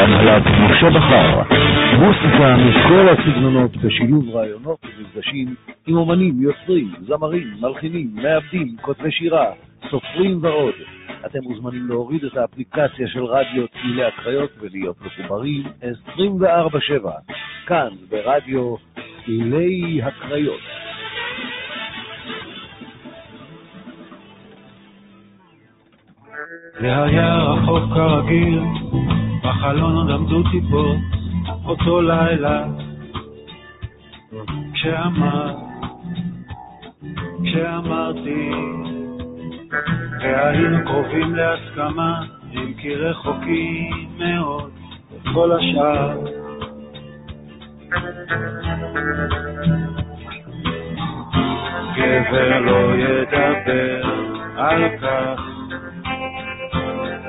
בהנהלת משה בכר. מוסיקה מכל הסגנונות בשילוב רעיונות ומפגשים עם אומנים, יוצרים, זמרים, מלחינים, מעבדים, כותבי שירה, סופרים ועוד. אתם מוזמנים להוריד את האפליקציה של רדיו צלילי הקריות ולהיות מחוברים 24/7, כאן ברדיו צלילי הקריות. זה היה רחוק כרגיל, בחלון עוד עמדו טיפות, אותו לילה, כשאמר, כשאמרתי, והיינו קרובים להסכמה, אם כי רחוקים מאוד, כל השאר. גבר לא ידבר על כך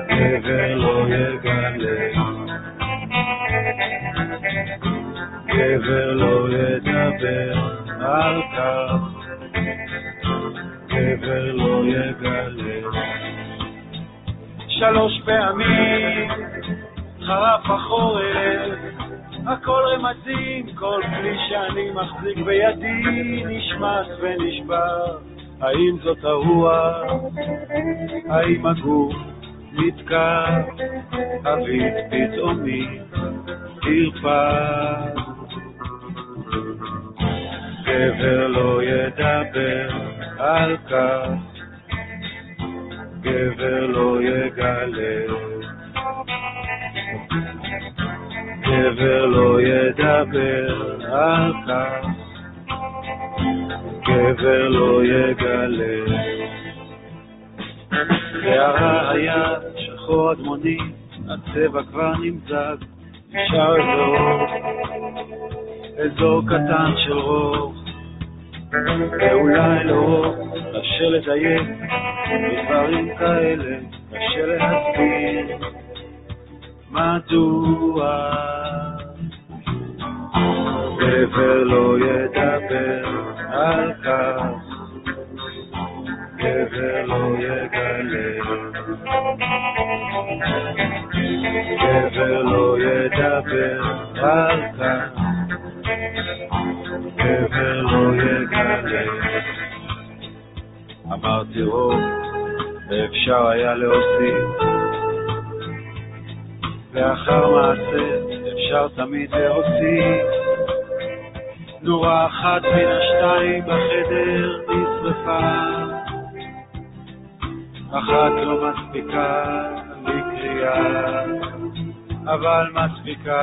גבר לא יגלה. גבר לא ידבר על כך, גבר לא יגלה. שלוש פעמים חרף החורף, הכל רמזים, כל כלי שאני מחזיק בידי נשמט ונשבר. האם זאת הרוח? האם הגוף? נתקע, אביב פתאומי, תרפא. גבר לא ידבר על כך, גבר לא יגלה. גבר לא ידבר על כך, גבר לא יגלה. שערה היה שחור אדמוני, הצבע כבר נמזג, נשאר אזור, אזור קטן של רוב, ואולי לא רוב, קשה לדייק, בדברים כאלה קשה להסביר. מדוע גבר לא ידבר על כך גבר לא יגלה. גבר לא ידבר על כך, גבר לא יגלה. אמרתי רוב, ואפשר היה להוסיף, לאחר מעשה אפשר תמיד להוסיף. נורה אחת מן השתיים בחדר נשרפה. אחת לא מספיקה לקריאה, אבל מספיקה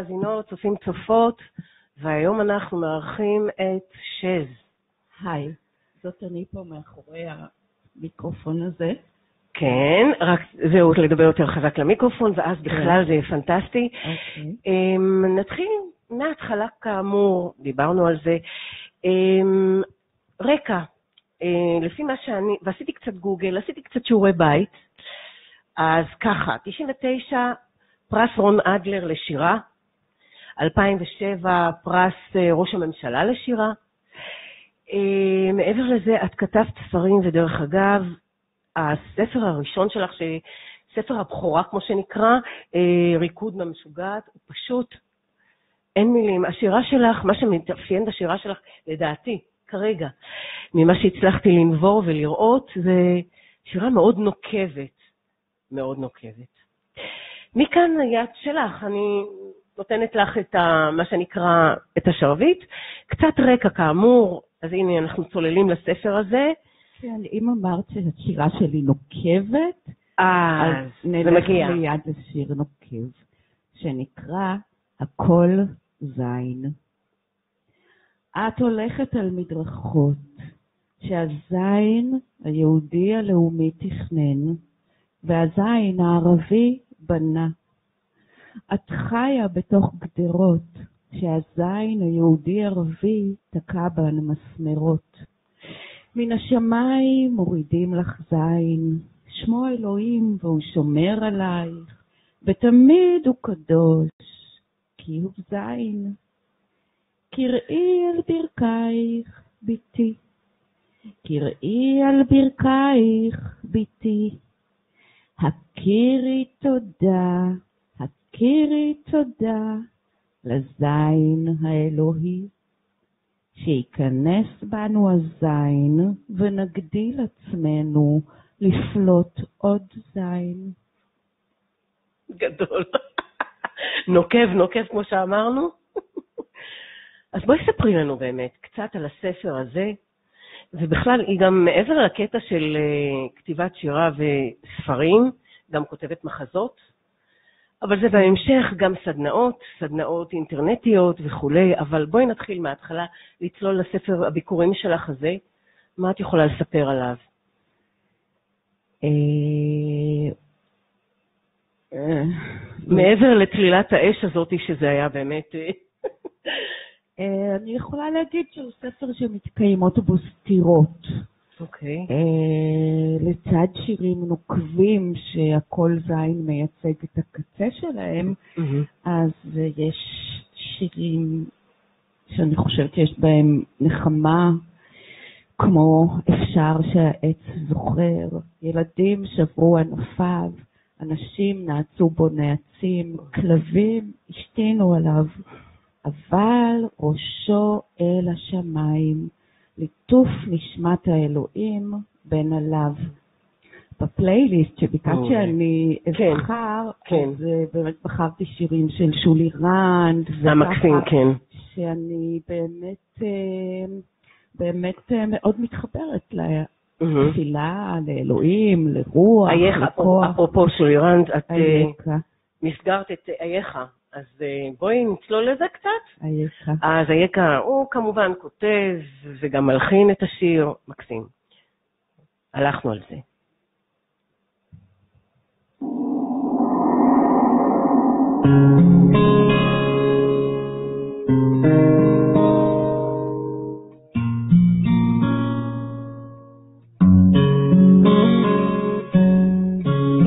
מאזינות, צופים צופות, והיום אנחנו מארחים את שז. היי, זאת אני פה מאחורי המיקרופון הזה. כן, רק זהו, לדבר יותר חזק למיקרופון, ואז בכלל זה פנטסטי. אוקיי. אמ, נתחיל מההתחלה כאמור, דיברנו על זה. אמ, רקע, אה, לפי מה שאני, ועשיתי קצת גוגל, עשיתי קצת שיעורי בית, אז ככה, 99, פרס רון אדלר לשירה, 2007, פרס אה, ראש הממשלה לשירה. אה, מעבר לזה, את כתבת ספרים, ודרך אגב, הספר הראשון שלך ש, ספר הבכורה, כמו שנקרא, אה, ריקוד מהמשוגעת, הוא פשוט, אין מילים. השירה שלך, מה שמתאפיין בשירה שלך, לדעתי, כרגע, ממה שהצלחתי לנבור ולראות, זה שירה מאוד נוקבת, מאוד נוקבת. מכאן היד שלך, אני נותנת לך את ה, מה שנקרא, את השרביט. קצת רקע, כאמור, אז הנה אנחנו צוללים לספר הזה. כן, אם אמרת שהשירה שלי נוקבת, אה, אז זה נלך. מיד לשיר נוקב, שנקרא הכל זין. את הולכת על מדרכות שהזין היהודי הלאומי תכנן, והזין הערבי בנה. את חיה בתוך גדרות שהזין היהודי-ערבי תקע בהן מסמרות. מן השמיים מורידים לך זין, שמו אלוהים והוא שומר עלייך, ותמיד הוא קדוש, כי הוא זין. קראי על ברכייך, בתי, קראי על ברכייך, בתי. הכירי תודה, הכירי תודה לזין האלוהי. שייכנס בנו הזין ונגדיל עצמנו לפלוט עוד זין. גדול. נוקב, נוקב, כמו שאמרנו. אז בואי ספרי לנו באמת קצת על הספר הזה, ובכלל, היא גם מעבר לקטע של אה, כתיבת שירה וספרים, גם כותבת מחזות, אבל זה בהמשך גם סדנאות, סדנאות אינטרנטיות וכולי, אבל בואי נתחיל מההתחלה לצלול לספר הביקורים שלך הזה. מה את יכולה לספר עליו? אה, מעבר לצלילת האש הזאת, שזה היה באמת... אה, אני יכולה להגיד שהוא ספר שמתקיימות בו סתירות. אוקיי. אה, לצד שירים נוקבים שהכל זין מייצג את הקצה שלהם, מהמם. אז אה, יש שירים שאני חושבת שיש בהם נחמה, כמו אפשר שהעץ זוכר, ילדים שברו ענפיו, אנשים נעצו בו נעצים, כלבים השתינו עליו, אבל ראשו אל השמיים, ליטוף נשמת האלוהים בין עליו. בפלייליסט שביקשת. שאני כן, אבחר, כן. אז אה, באמת בחרתי שירים של שולי רנד, המקסים, כן. שאני באמת, אה, באמת אה, מאוד מתחברת. לתפילה, לאלוהים, לרוח, אייך, לכוח. אפרופו שולירנד, את אה, אייכה, מסגרת את אייך, אז אה, בואי נצלול לזה קצת. אייכה. אז אייכה, הוא כמובן כותב וגם מלחין את השיר, מקסים. הלכנו על זה.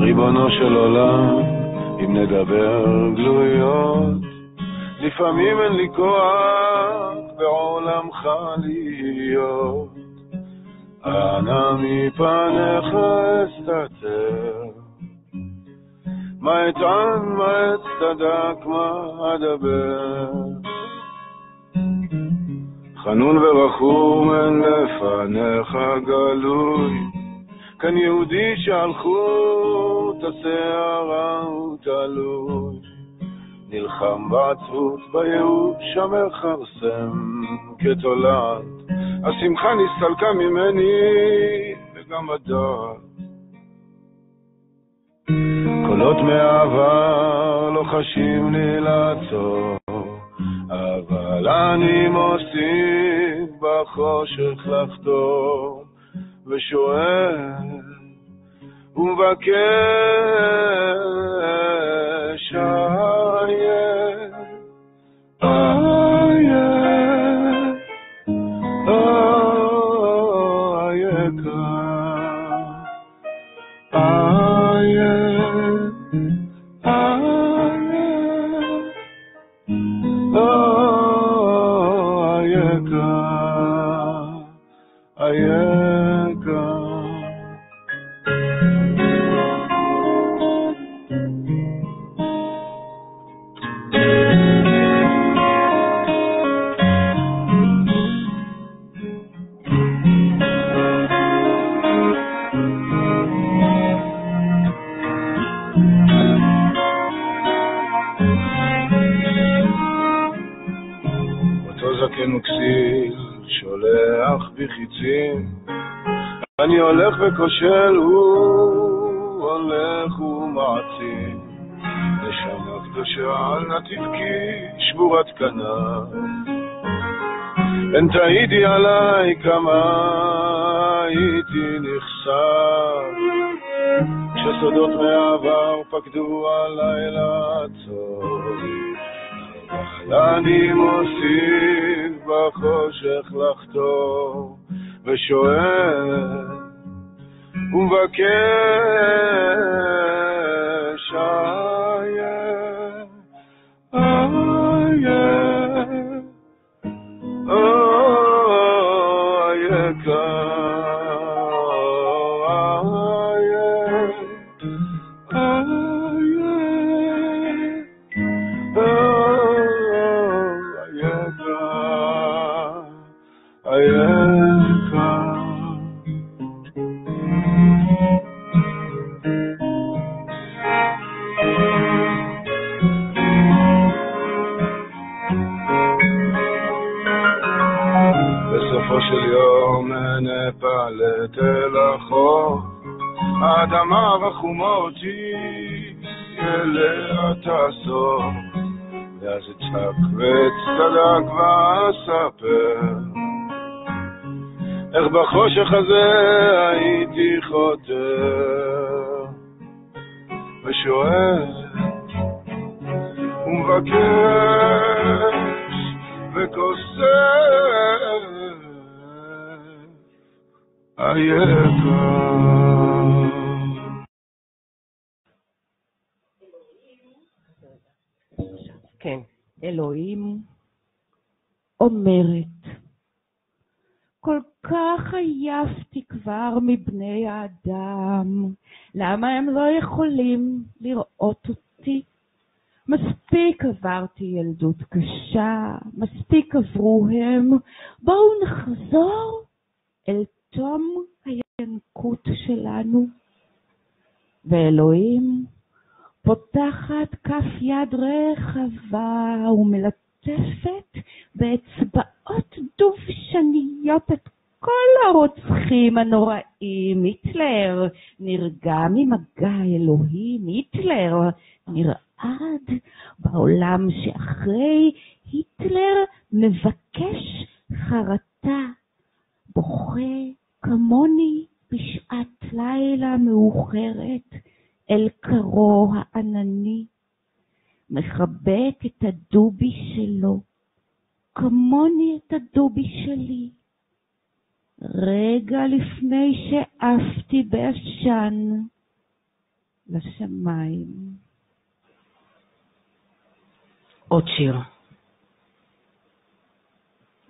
ריבונו של עולם, אם נדבר גלויות, לפעמים אין לי כוח בעולמך להיות. אנא מפניך אסתתר, מה אטען, מה אצטדק, מה אדבר. חנון ורחום אין לפניך גלוי, כאן יהודי שהלכות השערה הוא. נלחם בעצבות בייאוש המכרסם כתולעת, השמחה נסתלקה ממני וגם הדעת. קולות מהעבר לוחשים לי לעצור, אבל אני מוסיף בחושך לחתור, ושואל ומבקש איה, איה, חיצים, אני הולך וכושל, הוא הולך ומעצים. נשמה קדושה, אל נא תבכי, שבורת כנף. פן תהיתי עליי כמה הייתי נחשף, כשסודות מעבר פקדו הלילה. אבל אני מוסיף בחושך לחתור, ושואל ומבקש איה, איה, איה האדמה רחומות היא אליה תאסוף, ואז אצעק ואצטדק ואספר, איך בחושך הזה הייתי חותר, ושואל ומבקש יכולים לראות אותי? מספיק עברתי ילדות קשה, מספיק עברו הם, בואו נחזור אל תום הינקות שלנו. ואלוהים פותחת כף יד רחבה ומלטפת באצבעות דובשניות את כל הרוצחים הנוראים. היטלר נרגע ממגע אלוהים, היטלר נרעד בעולם שאחרי היטלר מבקש חרטה, בוכה כמוני בשעת לילה מאוחרת אל קרו הענני, מחבק את הדובי שלו, כמוני את הדובי שלי. רגע לפני שעפתי בעשן לשמיים. עוד שיר.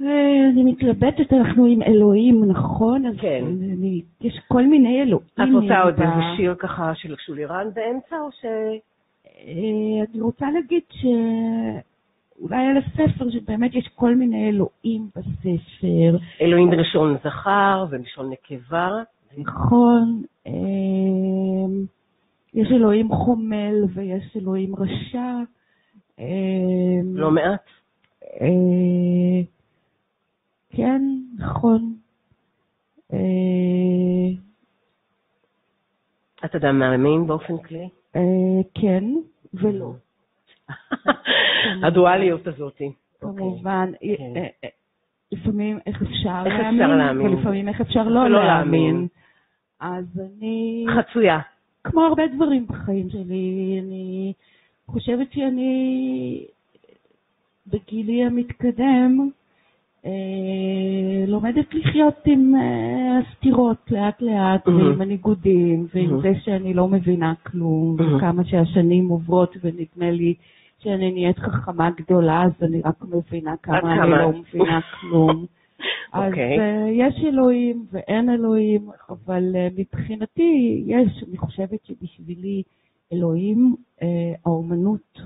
אה, אני מתלבטת, אנחנו עם אלוהים, נכון? אז כן. אני, יש כל מיני אלוהים. את רוצה עוד איזה שיר ככה של שולירן באמצע, או ש... אה, אני רוצה להגיד שאולי על הספר, שבאמת יש כל מיני אלוהים בספר. אלוהים בלשון זכר ובלשון נקבה? נכון, אה, יש אלוהים חומל ויש אלוהים רשע. אה, לא מעט. אה, כן, נכון. אה, אתה יודע מאמין באופן כללי? אה, כן ולא, הדואליות הזאת. כמובן. כן. אה, אה, לפעמים איך אפשר איך אפשר להאמין? ולפעמים איך אפשר לא להאמין. אז אני, חצויה. כמו הרבה דברים בחיים שלי, אני חושבת שאני בגילי המתקדם אה, לומדת לחיות עם אה, הסתירות לאט לאט, מהמם. ועם הניגודים, ועם. זה שאני לא מבינה כלום. וכמה שהשנים עוברות ונדמה לי שאני נהיית חכמה גדולה, אז אני רק מבינה כמה אני? לא מבינה כלום. אז אוקיי. אה, יש אלוהים ואין אלוהים, אבל אה, מבחינתי יש, אני חושבת שבשבילי אלוהים, אה, האומנות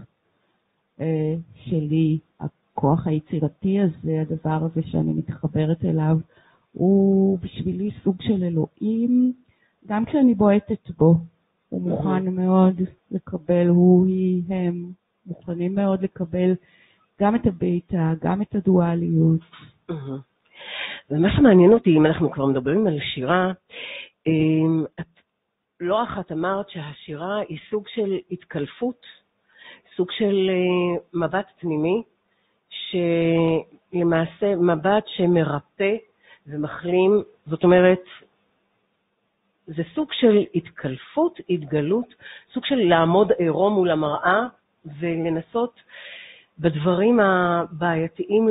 שלי, הכוח היצירתי הזה, הדבר הזה שאני מתחברת אליו, הוא בשבילי סוג של אלוהים, גם כשאני בועטת בו. הוא מוכן מאוד לקבל, הוא, היא, הם, מוכנים מאוד לקבל גם את הביתה, גם את הדואליות. ומה שמעניין אותי, אם אנחנו כבר מדברים על שירה, אמ, את לא אחת אמרת שהשירה היא סוג של התקלפות, סוג של אה, מבט פנימי, שלמעשה מבט שמרפא ומחלים, זאת אומרת, זה סוג של התקלפות, התגלות, סוג של לעמוד עירום מול המראה ולנסות בדברים הבעייתיים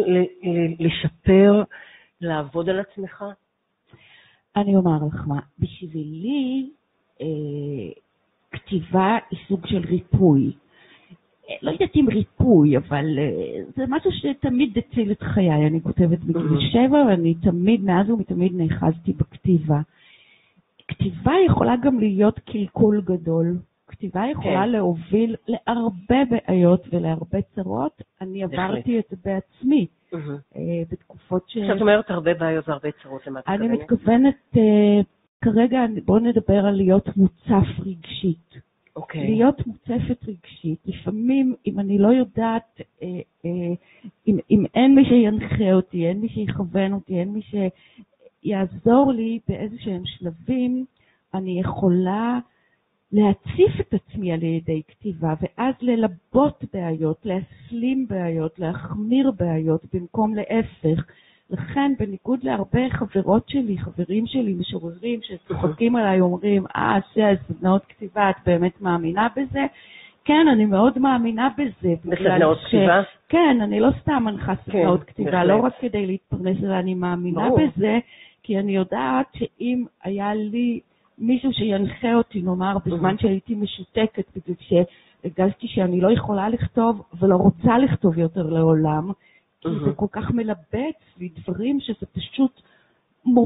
לשפר, לעבוד על עצמך. אני אומר לך מה, בשבילי אה, כתיבה היא סוג של ריפוי. אה, לא יודעת אם ריפוי, אבל אה, זה משהו שתמיד הציל את חיי. אני כותבת Mhm. שבע, ואני תמיד, מאז ומתמיד נאחזתי בכתיבה. כתיבה יכולה גם להיות קלקול גדול. כתיבה יכולה כן. להוביל להרבה בעיות ולהרבה צרות. אני. עברתי את זה בעצמי. אה, בתקופות ש... כשאת אומרת הרבה בעיות והרבה צרות, למה את אני מתכוונת? מתכוונת, אה, כרגע בואו נדבר על להיות מוצף רגשית. אוקיי. להיות מוצפת רגשית, לפעמים אם אני לא יודעת, אה, אה, אם, אם אין מי שינחה אותי, אין מי שיכוון אותי, אין מי שיעזור לי באיזה שהם שלבים, אני יכולה להציף את עצמי על ידי כתיבה, ואז ללבות בעיות, להסלים בעיות, להחמיר בעיות, במקום להפך. לכן, בניגוד להרבה חברות שלי, חברים שלי, משוררים, שצוחקים עליי, אומרים, אה, סדנאות כתיבה, את באמת מאמינה בזה? כן, אני מאוד מאמינה בזה. בגלל בסדנאות ש- כתיבה? כן, אני לא סתם מנחה סדנאות כן, כתיבה, בהחלט. לא רק כדי להתפרנס, אלא אני מאמינה ברור. בזה, כי אני יודעת שאם היה לי מישהו שינחה אותי, נאמר, בזמן. שהייתי משותקת, בגלל שהרגשתי שאני לא יכולה לכתוב ולא רוצה לכתוב יותר לעולם, כי. זה כל כך מלבה אצלי דברים שזה פשוט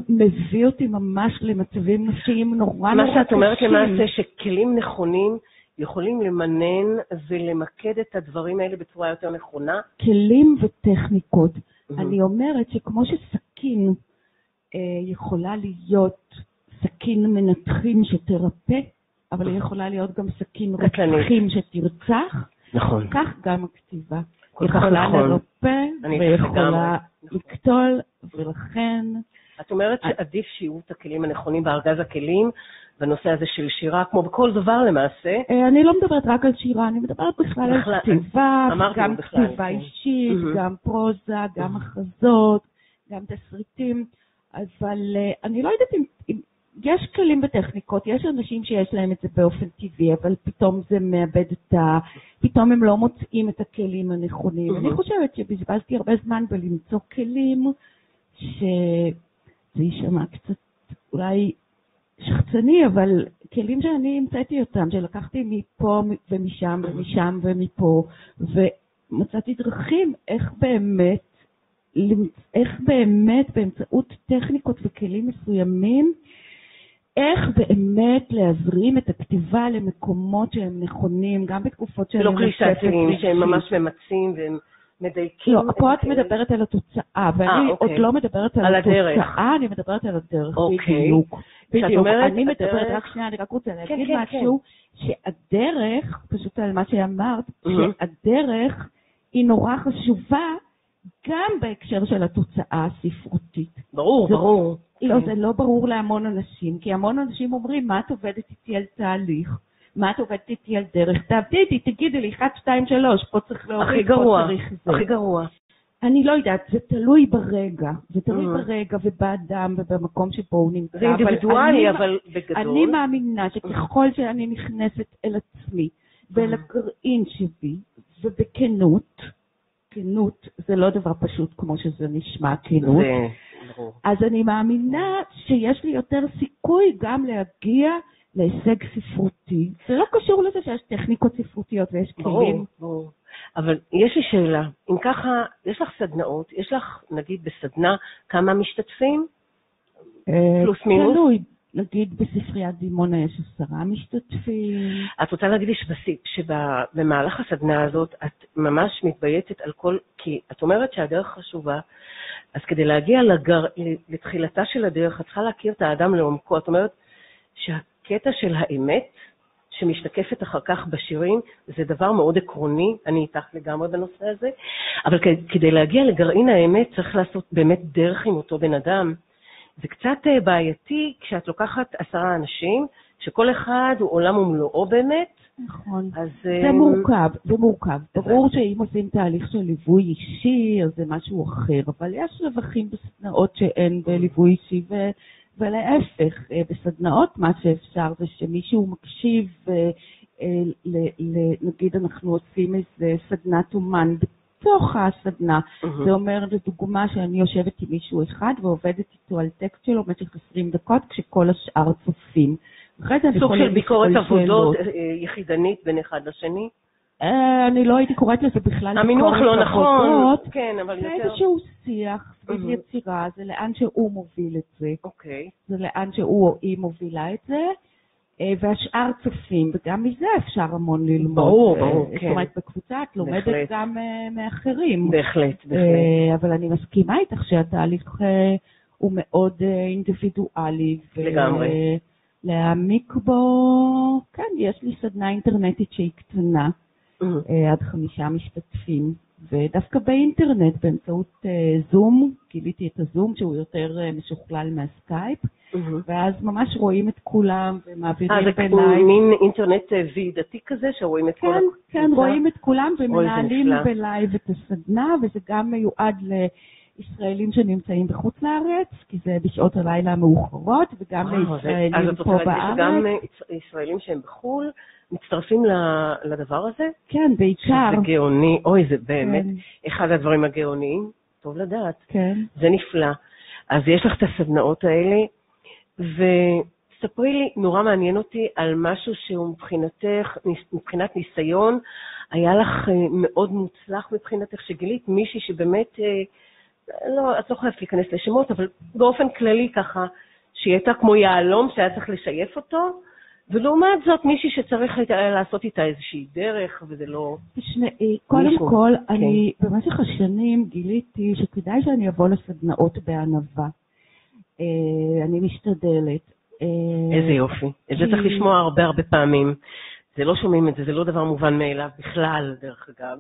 מביא אותי ממש למצבים נפשיים נורא נורא מה קשים. שאת אומרת למעשה, שכלים נכונים יכולים למנן ולמקד את הדברים האלה בצורה יותר נכונה. כלים וטכניקות. Mhm. אני אומרת שכמו שסכין אה, יכולה להיות סכין מנתחים שתרפא, אבל היא יכולה להיות גם סכין. רוצחים שתרצח, נכון. כך גם הכתיבה. כך יכולה נכון. לרפא ויכולה. לקטול, ולכן את אומרת. שעדיף שיהיו את הכלים הנכונים בארגז הכלים, בנושא הזה של שירה, כמו בכל דבר למעשה. אה, אני לא מדברת רק על שירה, אני מדברת בכלל על כתיבה, גם כתיבה כן. אישית, Mhm. גם פרוזה, גם. מחזות, גם תסריטים, אבל אה, אני לא יודעת אם יש כלים וטכניקות, יש אנשים שיש להם את זה באופן טבעי, אבל פתאום זה מאבד את ה... פתאום הם לא מוצאים את הכלים הנכונים. אני חושבת שבזבזתי הרבה זמן בלמצוא כלים שזה יישמע קצת אולי שחצני, אבל כלים שאני המצאתי אותם, שלקחתי מפה ומשם ומשם ומפה, ומצאתי דרכים איך באמת, איך באמת באמצעות טכניקות וכלים מסוימים, איך באמת להזרים את הכתיבה למקומות שהם נכונים, גם בתקופות שאני לא קלישאתיים. שהם ממש ממצים והם מדייקים. לא, פה את. מדברת על התוצאה, ואני אוקיי. עוד לא מדברת על, על הדרך. התוצאה, אני מדברת על הדרך, אוקיי. בדיוק. בדיוק. אני מדברת, רק שנייה, אני רק רוצה להגיד כן, משהו, שהדרך, פשוט על מה שאמרת, Mhm. שהדרך היא נורא חשובה גם בהקשר של התוצאה הספרותית. ברור, זה- ברור. לא, כן. זה לא ברור להמון אנשים, כי המון אנשים אומרים, מה את עובדת איתי על תהליך? מה את עובדת איתי על דרך? תעבדי איתי, תגידי לי, 1, 2, 3, פה צריך הכי להוריד, פה גרוע, צריך זה. הכי גרוע. אני לא יודעת, זה תלוי ברגע, זה תלוי Mhm. ברגע ובאדם ובמקום שבו הוא נמצא. זה אינדיבידואלי, אני- אבל בגדול. אני מאמינה שככל שאני נכנסת אל עצמי ואל הגרעין שבי, ובכנות, כנות זה לא דבר פשוט כמו שזה נשמע, כנות, זה ברור. אז אני מאמינה שיש לי יותר סיכוי גם להגיע להישג ספרותי. זה לא קשור לזה שיש טכניקות ספרותיות ויש כלים. ברור, ברור. אבל יש לי שאלה, אם ככה, יש לך סדנאות, יש לך, נגיד, בסדנה, כמה משתתפים? אה, פלוס מינוס? תלוי. נגיד בספריית דימונה יש עשרה משתתפים. את רוצה להגיד לי שבמהלך הסדנה הזאת את ממש מתבייתת על כל, כי את אומרת שהדרך חשובה, אז כדי להגיע לגר, לתחילתה של הדרך, את צריכה להכיר את האדם לעומקו. את אומרת שהקטע של האמת, שמשתקפת אחר כך בשירים, זה דבר מאוד עקרוני, אני איתך לגמרי בנושא הזה, אבל כדי להגיע לגרעין האמת צריך לעשות באמת דרך עם אותו בן אדם. זה קצת אה, בעייתי כשאת לוקחת עשרה אנשים, שכל אחד הוא עולם ומלואו באמת, נכון. אז... זה אה, מורכב, זה מורכב. ברור שאם עושים תהליך של ליווי אישי, אז זה משהו אחר, אבל יש רווחים בסדנאות שאין בליווי אישי, ו... ולהפך, אה, בסדנאות מה שאפשר זה שמישהו מקשיב, ל- ל- נגיד אנחנו עושים איזה סדנת אומן בתוך הסדנה, מהמם. זה אומר לדוגמה שאני יושבת עם מישהו אחד ועובדת איתו על טקסט שלו במשך 20 דקות כשכל השאר צופים. אחרי זה אני סוג יכולה של ביקורת עבודות. אה, יחידנית בין אחד לשני. אה, אני לא הייתי קוראת לזה בכלל המינוח לא נכון. כן, אבל זה יותר... איזשהו שיח סביב. יצירה, זה לאן שהוא מוביל את זה, אוקיי. זה לאן שהוא או היא מובילה את זה, והשאר צופים, וגם מזה אפשר המון ללמוד. ברור, אה, ברור, זאת כן. אומרת, בקבוצה את לומדת בהחלט. גם אה, מאחרים. בהחלט, בהחלט. אה, אבל אני מסכימה איתך שהתהליך אה, הוא מאוד אה, אינדיבידואלי. לגמרי. להעמיק בו, כן, יש לי סדנה אינטרנטית שהיא קטנה. אה, עד חמישה משתתפים, ודווקא באינטרנט, באמצעות אה, זום, גיליתי את הזום שהוא יותר אה, משוכלל מהסקייפ. ואז ממש רואים את כולם אה, ומעבירים זה ב live. מין אינטרנט אה, ועידתי כזה, שרואים את כל כן, הקבוצה? כן, רואים את כולם זה ומנהלים. ב live את הסדנה, וזה גם מיועד לישראלים שנמצאים בחוץ לארץ, כי זה בשעות הלילה המאוחרות, וגם וואו, זה- אז לישראלים את פה רוצה להגיד שגם בארץ. ישראלים שהם בחו"ל מצטרפים לדבר הזה? כן, בעיקר. שזה גאוני, אוי, זה באמת כן, אחד הדברים הגאוניים, טוב לדעת. כן. זה נפלא. אז יש לך את הסדנאות האלה, וספרי לי, נורא מעניין אותי על משהו שהוא מבחינתך, מבחינת ניסיון, היה לך אה, מאוד מוצלח מבחינתך, שגילית מישהי שבאמת, אה, לא, את לא חייבת להיכנס לשמות, אבל באופן כללי ככה, שהיא הייתה כמו יהלום שהיה צריך לשייף אותו, ולעומת זאת מישהי שצריך היה לעשות איתה איזושהי דרך, וזה לא... תשמעי, קודם כל, כן. אני במשך השנים גיליתי שכדאי שאני אבוא לסדנאות בענווה. אה, אני משתדלת. אה, איזה יופי. את זה צריך לשמוע הרבה הרבה פעמים. זה לא שומעים את זה, זה לא דבר מובן מאליו בכלל, דרך אגב.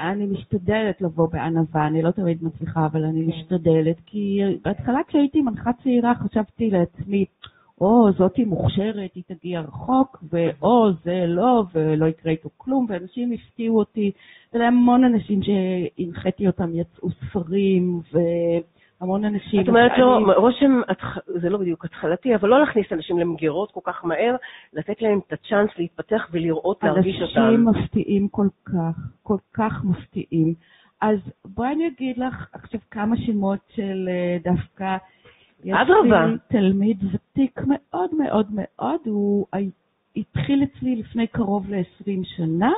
אני משתדלת לבוא בענווה, אני לא תמיד מצליחה, אבל אני כן. משתדלת, כי בהתחלה כשהייתי מנחה צעירה חשבתי לעצמי, או זאתי מוכשרת, היא תגיע רחוק, ואו זה לא, ולא יקרה איתו כלום, ואנשים הפתיעו אותי, ולהמון אנשים שהנחיתי אותם יצאו ספרים, והמון אנשים... את אומרת לו, רושם, זה לא בדיוק התחלתי, אבל לא להכניס אנשים למגירות כל כך מהר, לתת להם את הצ'אנס להתפתח ולראות, להרגיש אותם. אנשים מפתיעים כל כך, כל כך מפתיעים. אז בואי אני אגיד לך עכשיו כמה שמות של אה, דווקא... יש אדרבה. לי תלמיד ותיק מאוד מאוד מאוד, הוא התחיל אצלי לפני קרוב ל-20 שנה,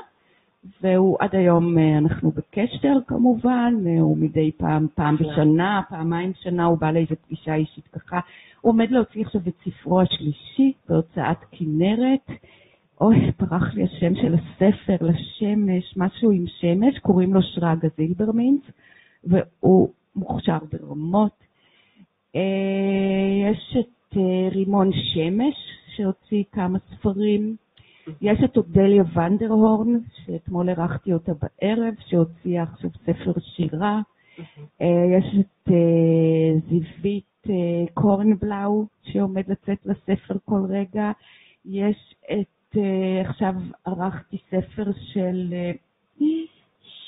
והוא עד היום, אה, אנחנו בקשר כמובן, אה, הוא מדי פעם, פעם נפלא. בשנה, פעמיים בשנה, הוא בא לאיזו פגישה אישית ככה. הוא עומד להוציא עכשיו את ספרו השלישי בהוצאת כנרת. אוי, פרח לי השם של הספר, לשמש, משהו עם שמש, קוראים לו שרגא זילברמינץ, והוא מוכשר ברמות. אה, יש את רימון שמש, שהוציא כמה ספרים. יש את אודליה ונדרהורן, שאתמול אירחתי אותה בערב, שהוציאה עכשיו ספר שירה. אה, יש את אה, זיווית אה, קורנבלאו, שעומד לצאת לספר כל רגע. יש את, עכשיו ערכתי ספר של,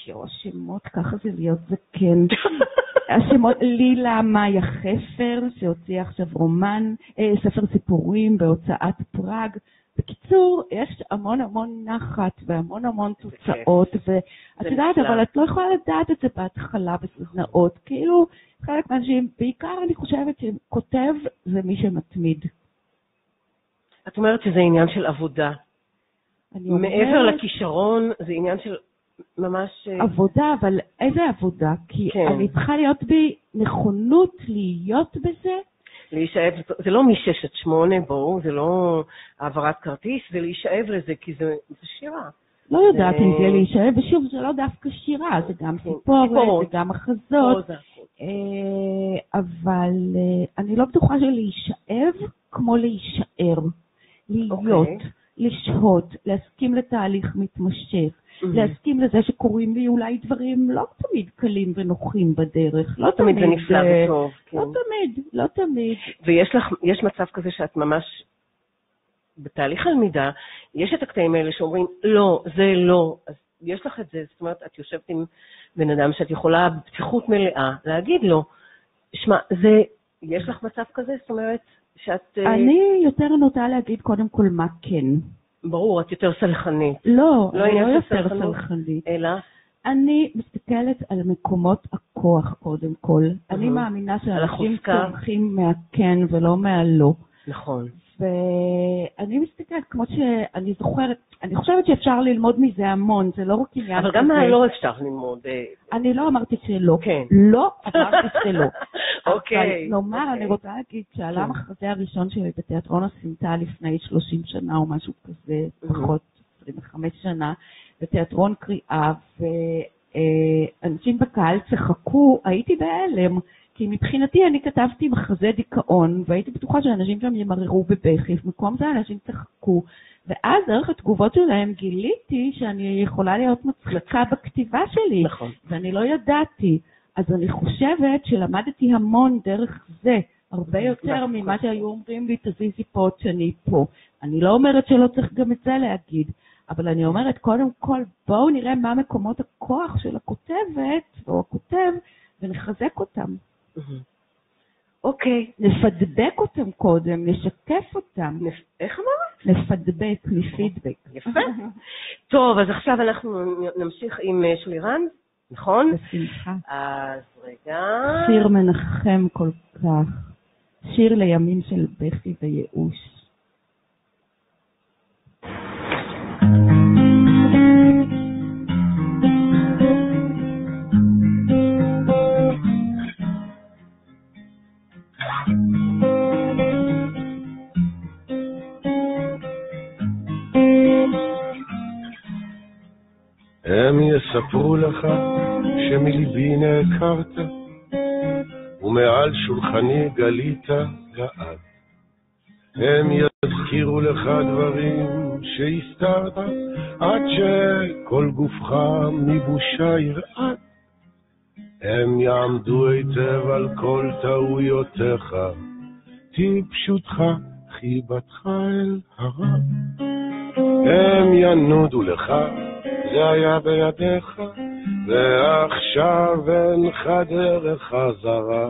שו, השמות, ככה זה להיות זקן. השמות, לילה מאיה חפר, שהוציאה עכשיו רומן, ספר סיפורים בהוצאת פראג. בקיצור, יש המון המון נחת והמון המון תוצאות, ואת יודעת, נפלא. אבל את לא יכולה לדעת את זה בהתחלה בסדנאות. כאילו, חלק מהאנשים, בעיקר אני חושבת שכותב זה מי שמתמיד. את אומרת שזה עניין של עבודה. מעבר אומרת, לכישרון, זה עניין של ממש... אה, עבודה, אבל איזה עבודה? כי כן. אני צריכה להיות בי נכונות להיות בזה. להישאב, זה לא משש עד שמונה, בואו, זה לא העברת כרטיס, זה להישאב לזה, כי זה, זה שירה. לא יודעת אם זה להישאב, ושוב, זה לא דווקא שירה, זה גם כן, סיפורת. זה גם מחזות. אה, אבל אה, אני לא בטוחה שלהישאב כמו להישאר. להיות. אוקיי. לשהות, להסכים לתהליך מתמשך. להסכים לזה שקורים לי אולי דברים לא תמיד קלים ונוחים בדרך. לא תמיד זה נפלא אה, וטוב. כן. לא תמיד, לא תמיד. ויש לך, יש מצב כזה שאת ממש בתהליך הלמידה, יש את הקטעים האלה שאומרים, לא, זה לא. אז יש לך את זה, זאת אומרת, את יושבת עם בן אדם שאת יכולה בפתיחות מלאה להגיד לו, שמע, זה, יש לך מצב כזה? זאת אומרת, שאת... אה, אני יותר נוטה להגיד קודם כל מה כן. ברור, את יותר סלחנית. לא, לא אני לא יותר סלחנות? סלחנית. אלא, אני מסתכלת על מקומות הכוח קודם כל. אני אהה. מאמינה שאנשים. צורכים מהכן ולא מהלא. נכון. ואני מסתכלת, כמו שאני זוכרת, אני חושבת שאפשר ללמוד מזה המון, זה לא רק עניין אבל גם מהלא אפשר ללמוד. אה, אני לא אמרתי שלא. כן. לא אמרתי שלא. אוקיי. אבל נאמר, אוקיי. אני רוצה להגיד שעלה כן. המחזה הראשון שלי בתיאטרון הסמטה לפני 30 שנה או משהו כזה, מהמם. פחות 25 שנה, בתיאטרון קריאה, ואנשים בקהל צחקו, הייתי בהלם. כי מבחינתי אני כתבתי מחזה דיכאון, והייתי בטוחה שאנשים שם ימררו בבכי, במקום זה אנשים צחקו. ואז דרך התגובות שלהם גיליתי שאני יכולה להיות מצחיקה בכתיבה שלי. נכון. ואני לא ידעתי. אז אני חושבת שלמדתי המון דרך זה, הרבה יותר. ממה שהיו אומרים לי, תזיזי פה עוד שאני פה. אני לא אומרת שלא צריך גם את זה להגיד, אבל אני אומרת, קודם כל, בואו נראה מה מקומות הכוח של הכותבת או הכותב, ונחזק אותם. אוקיי. נפדבק אותם קודם, נשקף אותם. איך אמרת? נפדבק, מפידבק. יפה. טוב, אז עכשיו אנחנו נמשיך עם אה, שלירן, נכון? בשמחה. אז רגע. שיר מנחם כל כך. שיר לימים של בכי וייאוש. הם יספרו לך שמליבי נעקרת, ומעל שולחני גלית לאט. הם יזכירו לך דברים שהסתרת, עד שכל גופך מבושה ירעד. הם יעמדו היטב על כל טעויותיך, טיפשותך, חיבתך אל הרב. הם ינודו לך, זה היה בידיך, ועכשיו אינך דרך חזרה.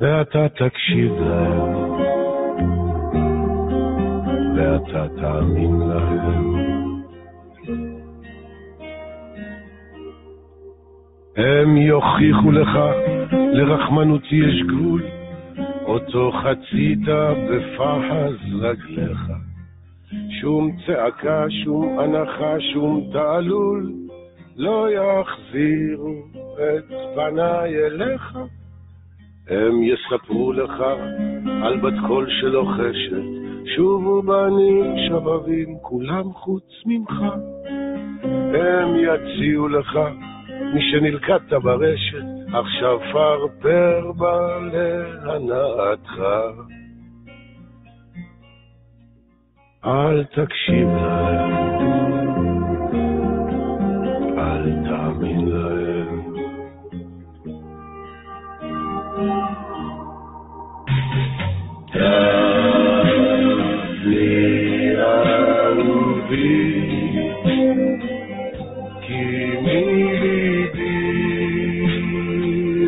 ואתה תקשיב להם, ואתה תאמין להם. הם יוכיחו לך, לרחמנותי יש גבול, אותו חצית בפחז רגליך. שום צעקה, שום הנחה, שום תעלול, לא יחזירו את פניי אליך. הם יספרו לך על בת קול שלוחשת, שובו בנים שבבים, כולם חוץ ממך. הם יציעו לך משנלכדת ברשת, עכשיו פרפר בה להנאתך. אל תקשיב להם, אל תאמין להם. תבלי אהובי, כי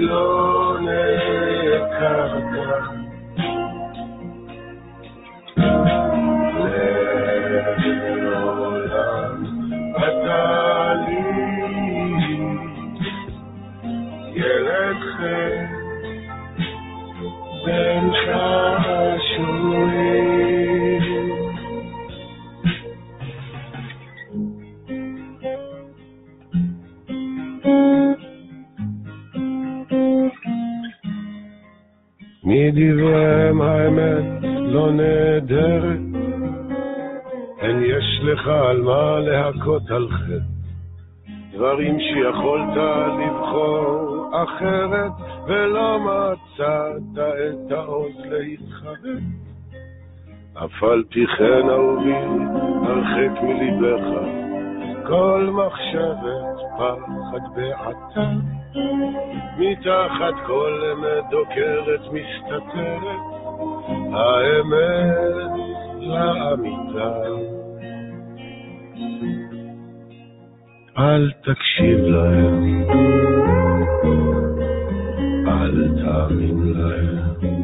לא. אף על פי כן אהובי, הרחק מליבך כל מחשבת פחד בעתה. מתחת כל אמת דוקרת מסתתרת, האמת לאמיתה. אל תקשיב להם, אל תאמין להם.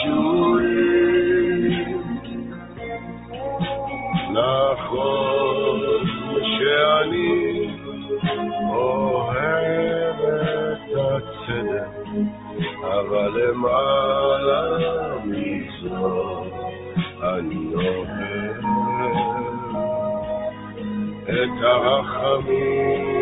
נכון שאני אוהב את הצדק, אבל למעלה מזאת אני אוהב את הרחמים.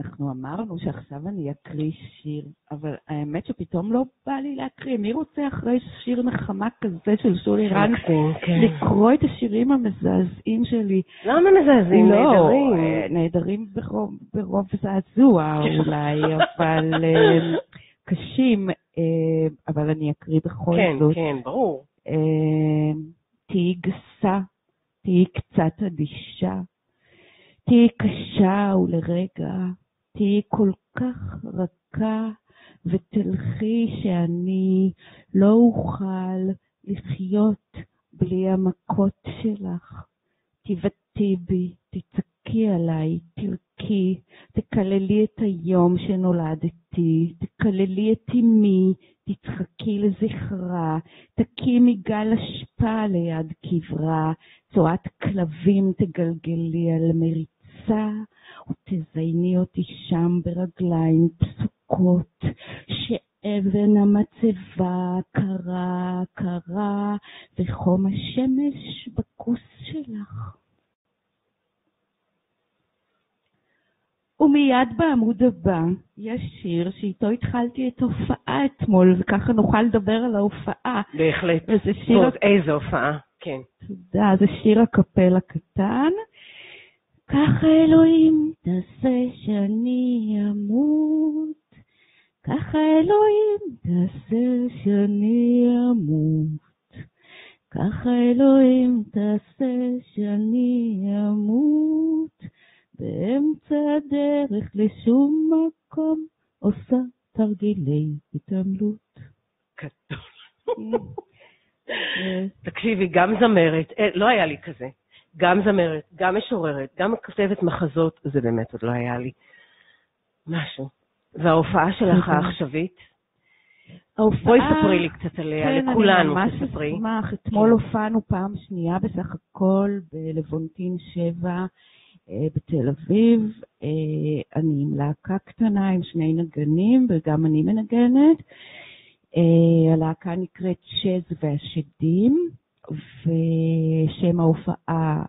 אנחנו אמרנו שעכשיו אני אקריא שיר, אבל האמת שפתאום לא בא לי להקריא. מי רוצה אחרי שיר נחמה כזה של שולי רן כן. לקרוא את השירים המזעזעים שלי? למה מזעזעים? לא, נהדרים. אה, נהדרים ברוב, ברוב זעזוע אולי, אבל אה, קשים, אה, אבל אני אקריא בכל כן, זאת. כן, ברור. אה, תהיי גסה, תהיי קצת אדישה, תהיי קשה ולרגע, תהיי כל כך רכה, ותלכי שאני לא אוכל לחיות בלי המכות שלך. תבעטי בי, תצעקי עליי, תרקי, תקללי את היום שנולדתי, תקללי את אמי, תצחקי לזכרה, תקימי גל אשפה ליד קברה, צואת כלבים תגלגלי על מריצה, ותזייני אותי שם ברגליים פסוקות, שאבן המצבה קרה קרה, וחום השמש בכוס שלך. ומיד בעמוד הבא יש שיר שאיתו התחלתי את ההופעה אתמול, וככה נוכל לדבר על ההופעה. בהחלט. וזה שיר, זאת איזו הופעה, כן. תודה, זה שיר הקפל הקטן. ככה אלוהים תעשה שאני אמות, ככה אלוהים תעשה שאני אמות, ככה אלוהים תעשה שאני אמות, באמצע הדרך לשום מקום עושה תרגילי התעמלות. גדול. תקשיבי, גם זמרת, אה, לא היה לי כזה. גם זמרת, גם משוררת, גם כותבת מחזות, זה באמת עוד לא היה לי. משהו. וההופעה שלך תודה. העכשווית. בואי ספרי לי קצת עליה, כן, לכולנו אני תספרי. ממש אשמח. אתמול הופענו פעם שנייה בסך הכל בלוונטין 7, אה, בתל אביב. אה, אני עם להקה קטנה עם שני נגנים וגם אני מנגנת. אה, הלהקה נקראת שז והשדים, ושם ההופעה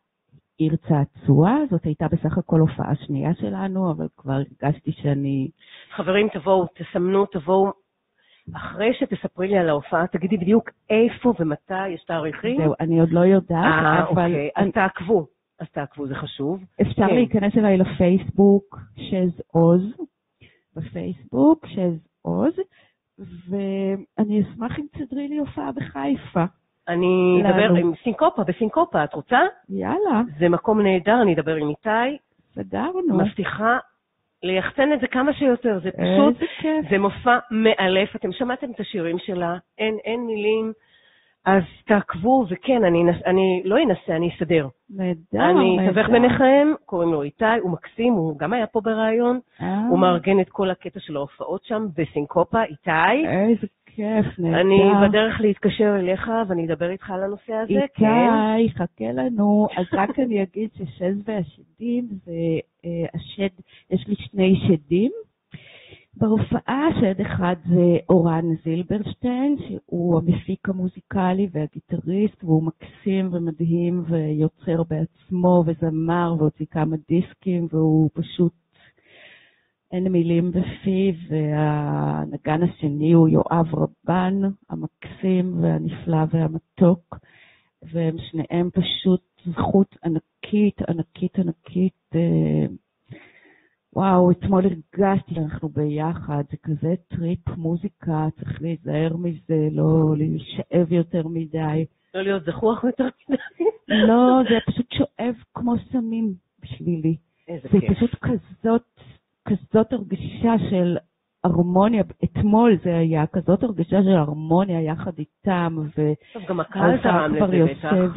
עיר צעצוע. זאת הייתה בסך הכל הופעה שנייה שלנו, אבל כבר הרגשתי שאני... חברים, תבואו, תסמנו, תבואו. אחרי שתספרי לי על ההופעה, תגידי בדיוק איפה ומתי, יש תאריכים? זהו, אני עוד לא יודעת, אה, אבל אוקיי. אז תעקבו. אז תעקבו, זה חשוב. אפשר כן. להיכנס אליי לפייסבוק, שז עוז, בפייסבוק, שז עוז, ואני אשמח אם תסדרי לי הופעה בחיפה. אני לנו. אדבר עם סינקופה, בסינקופה, את רוצה? יאללה, זה מקום נהדר, אני אדבר עם איתי. סגרנו. מבטיחה ליחצן את זה כמה שיותר, זה פשוט. זה מופע מאלף. אתם שמעתם את השירים שלה, אין, אין מילים, אז תעקבו, וכן, אני, אני לא אנסה, אני אסדר. נהדר, אני. אתווך ביניכם, קוראים לו איתי, הוא מקסים, הוא גם היה פה בריאיון, אה, הוא מארגן את כל הקטע של ההופעות שם בסינקופה, איתי. איזה כיף, נהדר. אני בדרך להתקשר אליך ואני אדבר איתך על הנושא הזה, כן. איתי, חכה לנו. אז רק אני אגיד ששז והשדים זה אה, השד, יש לי שני שדים. בהופעה שד אחד זה אורן זילברשטיין, שהוא המפיק המוזיקלי והגיטריסט, והוא מקסים ומדהים ויוצר בעצמו וזמר והוציא כמה דיסקים, והוא פשוט אין מילים בפיו, והנגן השני הוא יואב רבן, המקסים והנפלא והמתוק, והם שניהם פשוט זכות ענקית, ענקית, ענקית. אה, וואו, אתמול הרגשתי שאנחנו ביחד, זה כזה טריפ מוזיקה, צריך להיזהר מזה, לא להישאב יותר מדי. לא להיות זחוח יותר מדי. לא, זה פשוט שואב כמו סמים בשבילי. איזה זה כיף. פשוט כזאת, כזאת הרגשה של הרמוניה, אתמול זה היה כזאת הרגשה של הרמוניה יחד איתם, טוב, גם הקהל תרם לזה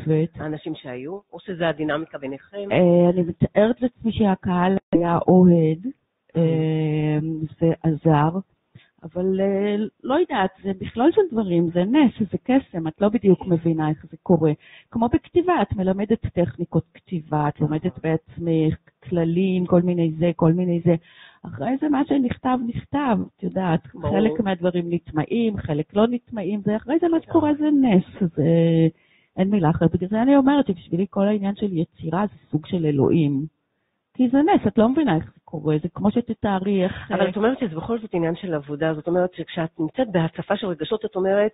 בטח. האנשים שהיו, או שזה הדינמיקה ביניכם. אה, אני מתארת לעצמי שהקהל היה אוהד, אה, זה עזר, אבל אה, לא יודעת, זה מכלול של דברים, זה נס, זה קסם, את לא בדיוק מבינה איך זה קורה. כמו בכתיבה, את מלמדת טכניקות כתיבה, את לומדת בעצמך כללים, כל מיני זה, כל מיני זה. אחרי זה מה שנכתב, נכתב, את יודעת, ברור. חלק מהדברים נטמעים, חלק לא נטמעים, זה אחרי זה מה שקורה זה נס, זה... אין מילה אחרת. בגלל זה אני אומרת שבשבילי כל העניין של יצירה זה סוג של אלוהים. כי זה נס, את לא מבינה איך זה קורה, זה כמו שתתארי איך... אבל את אומרת שזה בכל זאת עניין של עבודה, זאת אומרת שכשאת נמצאת בהצפה של רגשות, את אומרת,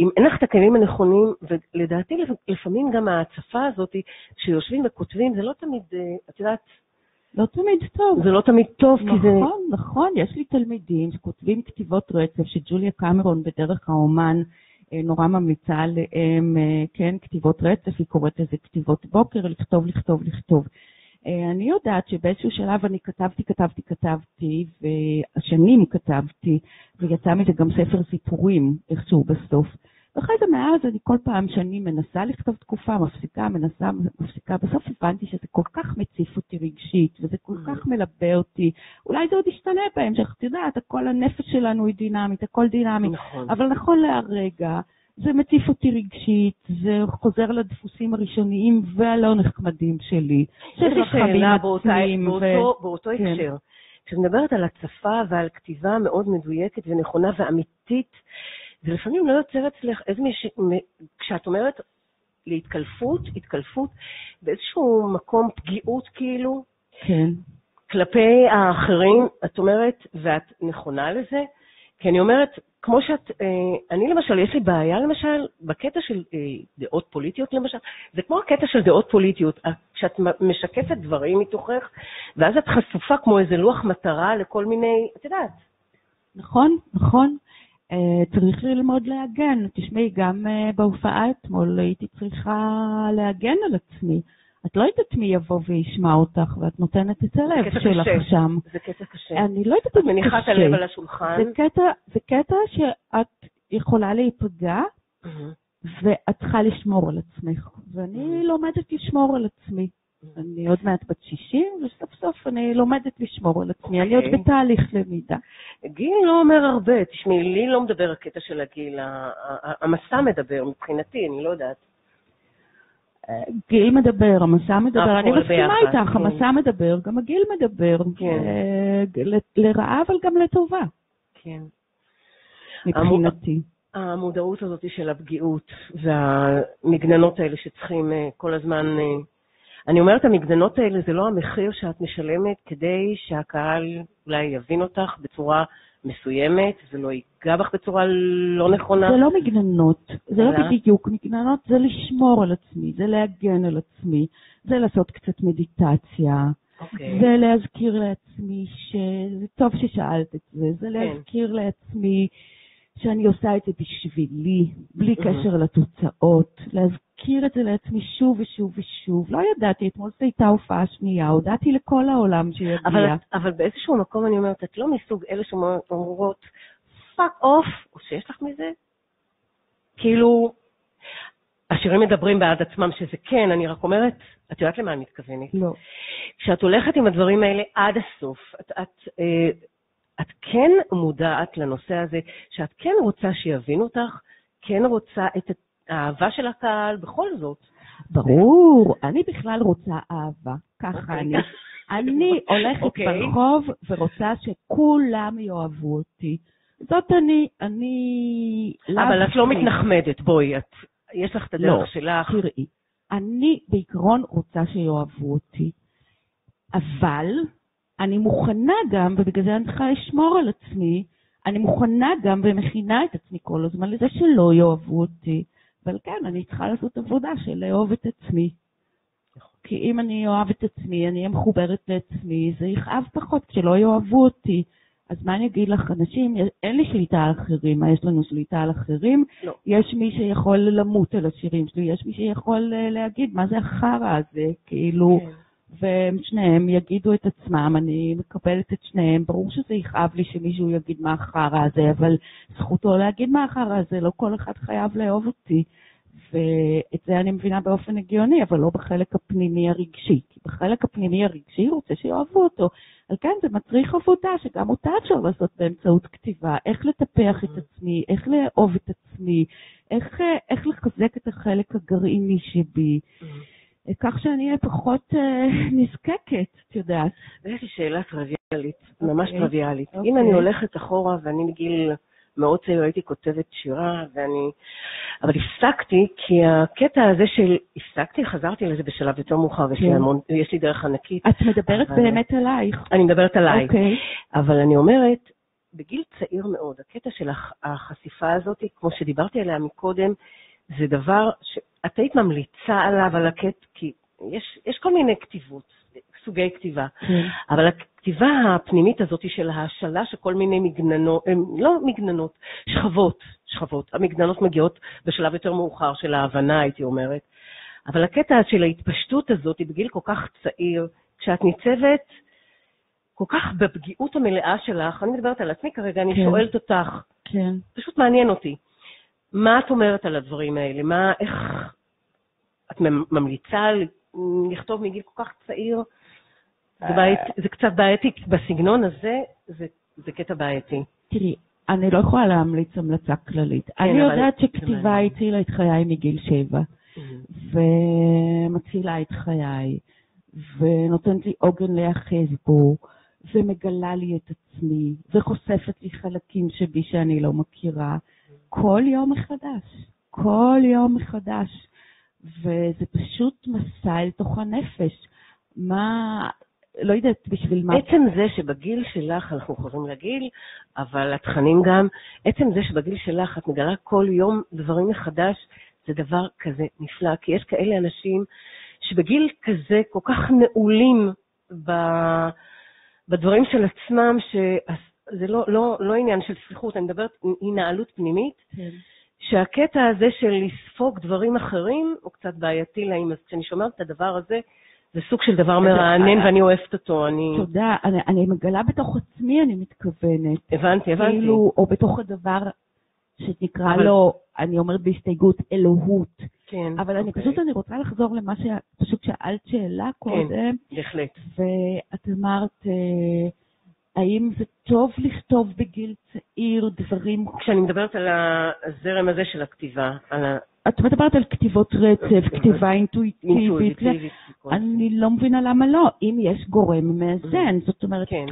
אם אין לך את הכלים הנכונים, ולדעתי לפעמים גם ההצפה הזאת, שיושבים וכותבים, זה לא תמיד, אה, את יודעת, לא תמיד טוב. זה לא תמיד טוב, כי זה... נכון, נכון, יש לי תלמידים שכותבים כתיבות רצף, שג'וליה קמרון בדרך האומן אה, נורא ממליצה עליהם, אה, כן, כתיבות רצף, היא קוראת לזה כתיבות בוקר, לכתוב, לכתוב, לכתוב. אה, אני יודעת שבאיזשהו שלב אני כתבתי, כתבתי, כתבתי, והשנים כתבתי, ויצא מזה גם ספר סיפורים איכשהו בסוף. ואחרי זה מאז אני כל פעם שאני מנסה לכתוב תקופה, מפסיקה, מנסה, מפסיקה, בסוף הבנתי שזה כל כך מציף אותי רגשית, וזה כל כך מלבה אותי. אולי זה עוד ישתנה בהמשך, את יודעת, הכל הנפש שלנו היא דינמית, הכל דינמי. נכון. אבל נכון להרגע, זה מציף אותי רגשית, זה חוזר לדפוסים הראשוניים והלא נחמדים שלי. של יש לי שאלה באותה- עצמיים, ו- באותו- באותו כן. הקשר. כשאת מדברת על הצפה ועל כתיבה מאוד מדויקת ונכונה ואמיתית, זה לפעמים לא יוצר אצלך איזה מש... מ- כשאת אומרת להתקלפות, התקלפות, באיזשהו מקום פגיעות כאילו, כן. כלפי האחרים, את אומרת, ואת נכונה לזה, כי אני אומרת, כמו שאת, אה, אני למשל, יש לי בעיה למשל, בקטע של אה, דעות פוליטיות למשל, זה כמו הקטע של דעות פוליטיות, אה, כשאת משקפת דברים מתוכך, ואז את חשופה כמו איזה לוח מטרה לכל מיני, את יודעת, נכון, נכון. צריך ללמוד להגן. תשמעי, גם בהופעה אתמול הייתי צריכה להגן על עצמי. את לא יודעת מי יבוא וישמע אותך, ואת נותנת את הלב שלך קשה. שם. זה קטע קשה. אני לא יודעת אם זה מניחה את קשה. הלב על השולחן. זה קטע, זה קטע שאת יכולה להיפגע, מהמם. ואת צריכה לשמור על עצמך. ואני לומדת לשמור על עצמי. אני עוד מעט בת 60, וסוף סוף אני לומדת לשמור על עצמי. אני עוד אוקיי. בתהליך למידה. גיל לא אומר הרבה, תשמעי, לי לא מדבר הקטע של הגיל, המסע מדבר מבחינתי, אני לא יודעת. גיל מדבר, המסע מדבר, אני מסכימה ביחד, איתך, כן. המסע מדבר, גם הגיל מדבר, כן. לרעה אבל גם לטובה, כן. מבחינתי. המודעות הזאת של הפגיעות והמגננות האלה שצריכים אה, כל הזמן... אה, אני אומרת, המגננות האלה זה לא המחיר שאת משלמת כדי שהקהל אולי יבין אותך בצורה מסוימת, זה לא ייגע בך בצורה לא נכונה. זה לא מגננות, זה לא? בדיוק מגננות, זה לשמור על עצמי, זה להגן על עצמי, זה לעשות קצת מדיטציה, אוקיי. זה להזכיר לעצמי שזה טוב ששאלת את זה, זה כן. להזכיר לעצמי שאני עושה את זה בשבילי, בלי. קשר לתוצאות, להזכיר את זה לעצמי שוב ושוב ושוב. לא ידעתי, אתמול זו הייתה הופעה שנייה, הודעתי לכל העולם שיגיע. אבל, אבל באיזשהו מקום אני אומרת, את לא מסוג אלה שאומרות, fuck off, או שיש לך מזה? כאילו, השירים מדברים בעד עצמם שזה כן, אני רק אומרת, את יודעת למה אני מתכוונת. לא. כשאת הולכת עם הדברים האלה עד הסוף, את, את, אה, את כן מודעת לנושא הזה, שאת כן רוצה שיבינו אותך, כן רוצה את האהבה של הקהל, בכל זאת. ברור, אני בכלל רוצה אהבה, ככה אוקיי. אני. אני הולכת אוקיי. ברחוב ורוצה שכולם יאהבו אותי. זאת אני, אני... אבל את לא מתנחמדת, בואי, את, יש לך את הדרך לא, שלך. תראי, אני בעיקרון רוצה שיאהבו אותי, אבל אני מוכנה גם, ובגלל זה אני צריכה לשמור על עצמי, אני מוכנה גם ומכינה את עצמי כל הזמן לזה שלא יאהבו אותי. אבל כן, אני צריכה לעשות עבודה של לאהוב את עצמי. כי אם אני אוהב את עצמי, אני אהיה מחוברת לעצמי, זה יכאב פחות כשלא יאהבו אותי. אז מה אני אגיד לך, אנשים, אין לי שליטה על אחרים, מה יש לנו שליטה על אחרים? לא. יש מי שיכול למות על השירים שלי, יש מי שיכול אה, להגיד, מה זה החרא הזה? כאילו, כן. והם שניהם יגידו את עצמם, אני מקבלת את שניהם, ברור שזה יכאב לי שמישהו יגיד מה החרא הזה, אבל זכותו להגיד מה החרא הזה, לא כל אחד חייב לאהוב אותי. ואת זה אני מבינה באופן הגיוני, אבל לא בחלק הפנימי הרגשי. כי בחלק הפנימי הרגשי הוא רוצה שיאהבו אותו. על כן זה מצריך עבודה שגם אותה אפשר לעשות באמצעות כתיבה. איך לטפח את עצמי, איך לאהוב את עצמי, איך, אה, איך לחזק את החלק הגרעיני שבי. כך שאני אהיה פחות אה, נזקקת, את יודעת. יש לי שאלה טריוויאלית, ממש אוקיי. טריוויאלית. אוקיי. אם אני הולכת אחורה ואני מגיל מאוד צעיר הייתי כותבת שירה, ואני... אבל הפסקתי, כי הקטע הזה של... הפסקתי, חזרתי לזה בשלב יותר מאוחר, יש לי כן. המון, יש לי דרך ענקית. את מדברת אבל- באמת עלייך. אני מדברת עליי. אוקיי. אבל אני אומרת, בגיל צעיר מאוד, הקטע של הח- החשיפה הזאת, כמו שדיברתי עליה מקודם, זה דבר שאת היית ממליצה עליו, על הקטע, כי יש, יש כל מיני כתיבות, סוגי כתיבה, כן. אבל הכתיבה הפנימית הזאת של ההשאלה של כל מיני מגננות, הם לא מגננות, שכבות, שכבות. המגננות מגיעות בשלב יותר מאוחר של ההבנה, הייתי אומרת. אבל הקטע של ההתפשטות הזאת בגיל כל כך צעיר, כשאת ניצבת כל כך בפגיעות המלאה שלך, אני מדברת על עצמי כרגע, אני כן. שואלת אותך, כן. פשוט מעניין אותי. מה את אומרת על הדברים האלה? מה, איך... את ממ- ממליצה לכתוב מגיל כל כך צעיר? זה, בעיית, זה קצת בעייתי, בסגנון הזה זה, זה קטע בעייתי. תראי, אני לא יכולה להמליץ המלצה כללית. אני כן, אבל יודעת שכתיבה. הצילה את חיי מגיל שבע, ומצילה את חיי, ונותנת לי עוגן להיאחז בו, ומגלה לי את עצמי, וחושפת לי חלקים שבי שאני לא מכירה, כל יום מחדש. כל יום מחדש. וזה פשוט מסע אל תוך הנפש. מה, לא יודעת בשביל מה. עצם זה שבגיל שלך, אנחנו חוזרים לגיל, אבל התכנים גם, עצם זה שבגיל שלך את מגלה כל יום דברים מחדש, זה דבר כזה נפלא, כי יש כאלה אנשים שבגיל כזה כל כך נעולים ב, בדברים של עצמם, שזה לא, לא, לא עניין של סליחות, אני מדברת התנהלות פנימית, כן. שהקטע הזה של לספוג דברים אחרים הוא קצת בעייתי להם, אז כשאני שומעת את הדבר הזה, זה סוג של דבר מרענן ואני אוהבת אותו, אני... תודה. אני, אני מגלה בתוך עצמי, אני מתכוונת. הבנתי, הבנתי. כאילו, או בתוך הדבר שנקרא אבל- לו, אני אומרת בהסתייגות, אלוהות. כן. אבל אני אוקיי. פשוט, אני רוצה לחזור למה שפשוט שאלת שאלה קודם, בהחלט. ואת אמרת, אה, האם זה טוב לכתוב בגיל צעיר דברים... כשאני מדברת על הזרם הזה של הכתיבה, על ה... את מדברת על כתיבות רצף, כתיבה אינטואיטיבית. אינטואיטיבית. אני לא מבינה למה לא, אם יש גורם מאזן. זאת אומרת, כן.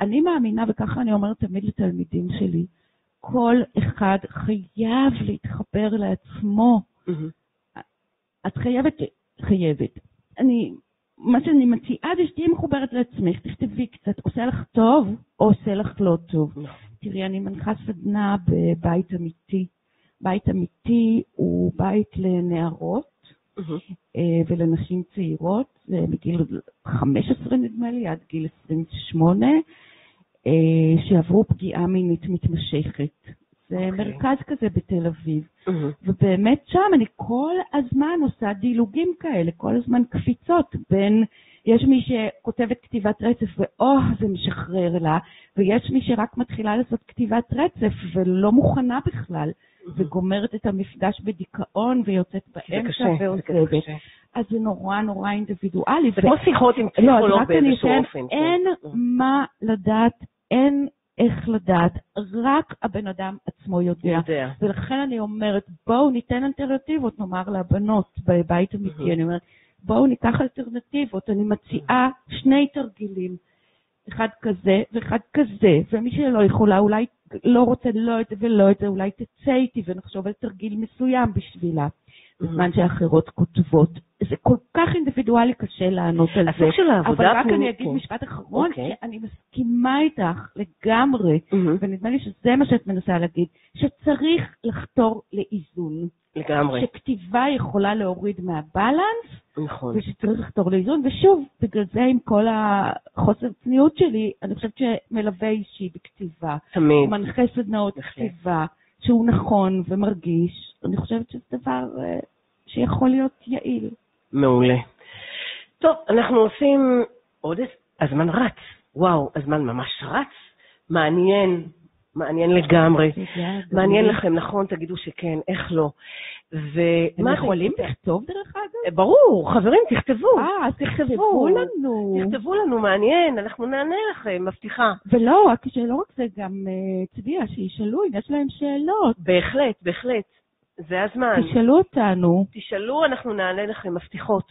אני, מאמינה, וככה אני אומרת תמיד לתלמידים שלי, כל אחד חייב להתחבר לעצמו. מהמם. את חייבת, חייבת. אני, מה שאני מציעה זה שתהיי מחוברת לעצמך, תכתבי קצת, עושה לך טוב או עושה לך לא טוב. נכון. תראי, אני מנחה סדנה בבית אמיתי. בית אמיתי הוא בית לנערות. אה, ולנשים צעירות, זה מגיל 15 נדמה לי, עד גיל 28, אה, שעברו פגיעה מינית מתמשכת. זה אוקיי. מרכז כזה בתל אביב. מהמם. ובאמת שם אני כל הזמן עושה דילוגים כאלה, כל הזמן קפיצות בין, יש מי שכותבת כתיבת רצף ואו, זה משחרר לה, ויש מי שרק מתחילה לעשות כתיבת רצף ולא מוכנה בכלל, וגומרת את המפגש בדיכאון ויוצאת באמצע ועוזבת. אז זה נורא נורא אינדיבידואלי. זה כמו שיחות עם לא, פסיכולוג אני באיזשהו אופן. כן. אין מה לדעת, אין איך לדעת, רק הבן אדם עצמו יודע. יודע. ולכן אני אומרת, בואו ניתן אלטרנטיבות, נאמר לבנות בבית אמיתי, Mhm. אני אומרת, בואו ניקח אלטרנטיבות, אני מציעה שני תרגילים, אחד כזה ואחד כזה, ומי שלא יכולה, אולי לא רוצה לא את זה ולא את זה, אולי תצא איתי ונחשוב על תרגיל מסוים בשבילה, בזמן שאחרות כותבות. זה כל כך אינדיבידואלי, קשה לענות על זה. הסוג של העבודה אבל רק אני אגיד כן. משפט אחרון, אוקיי. שאני מסכימה איתך לגמרי, מהמם. ונדמה לי שזה מה שאת מנסה להגיד, שצריך לחתור לאיזון. לגמרי. שכתיבה יכולה להוריד מהבלנס, נכון. ושצריך לחתור לאיזון, ושוב, בגלל זה עם כל החוסר צניעות שלי, אני חושבת שמלווה אישי בכתיבה, תמיד. מנחה סדנאות בהחלט. כתיבה, שהוא נכון ומרגיש, אני חושבת שזה דבר אה, שיכול להיות יעיל. מעולה. טוב, אנחנו עושים עוד. הזמן רץ. וואו, הזמן ממש רץ. מעניין, מעניין לגמרי. מעניין לכם, נכון? תגידו שכן, איך לא. הם יכולים לכתוב דרך אגב? ברור, חברים, תכתבו. אה, אז תכתבו. תכתבו לנו. תכתבו לנו, מעניין, אנחנו נענה לכם, מבטיחה. ולא, רק שלא רק זה, גם אה, צביה, שישאלו אם יש להם שאלות. בהחלט, בהחלט. זה הזמן. תשאלו אותנו. תשאלו, אנחנו נענה לכם, מבטיחות.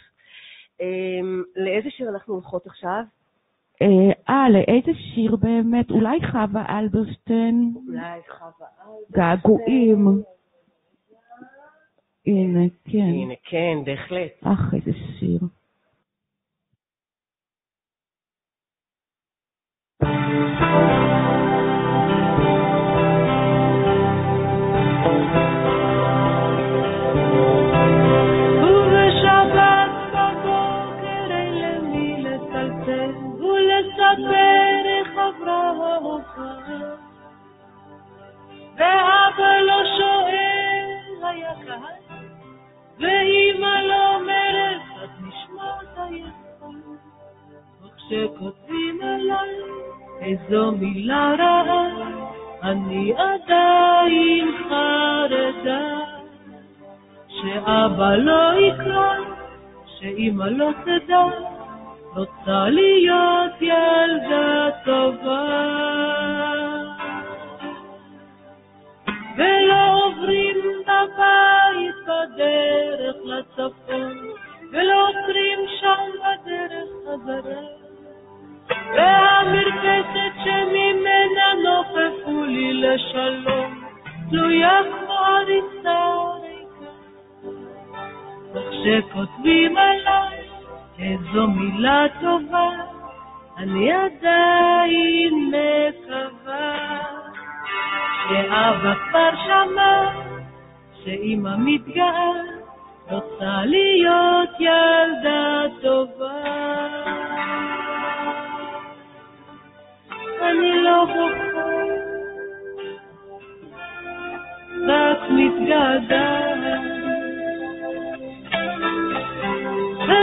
אמ, לאיזה שיר אנחנו הולכות עכשיו? אה, אה, לאיזה שיר באמת? אולי חווה אלברשטיין? אולי חווה געגועים. הנה, כן. הנה, כן, בהחלט. אך, איזה שיר. ובשבת איך עברה ההופעה. ואבא לא שואל היה קהל, ואמא לא אומרת את נשמעת עייפה. וכשכותבים אליי איזו מילה רעה, אני עדיין חרדה. שאבא לא יקרא, שאמא לא תדע, רוצה להיות ילדה טובה. ולא עוברים בבית בדרך לצפון, ולא עוצרים שם בדרך חזרה. והמרפסת שממנה נופפו לי לשלום, תלויה כמו עריסה ריקה. וכשכותבים עליי איזו מילה טובה, אני עדיין מקווה שאבא כבר שמע שאמא מתגאה, רוצה להיות ילדה טובה. אני לא בוכה, רק מתגעגעת.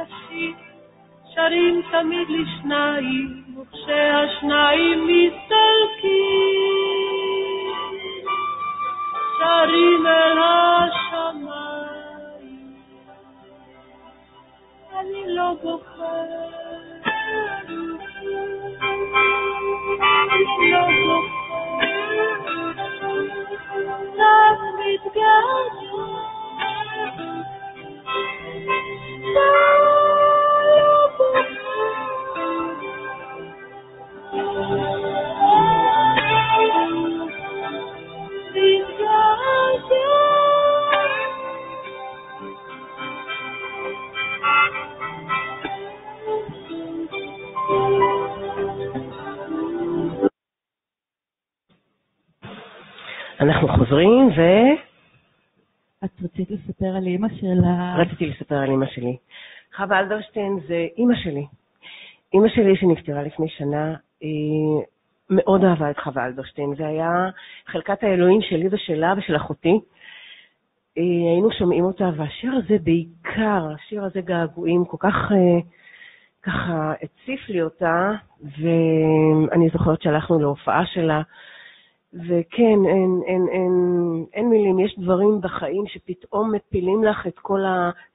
לשיר, שרים תמיד לשניים, וכשהשניים מסתלקים, שרים אל השמיים. אני לא בוחר, לא בוחר. אנחנו חוזרים, ו... את רצית לספר על אימא שלה? רציתי לספר על אימא שלי. חווה אלברשטיין זה אימא שלי. אימא שלי שנפטרה לפני שנה, היא מאוד אהבה את חווה אלברשטיין. זה היה חלקת האלוהים שלי ושלה ושל אחותי. אה, היינו שומעים אותה, והשיר הזה בעיקר, השיר הזה געגועים, כל כך אה, ככה הציף לי אותה, ואני זוכרת שהלכנו להופעה שלה, וכן, אין, אין, אין, אין מילים, יש דברים בחיים שפתאום מפילים לך את כל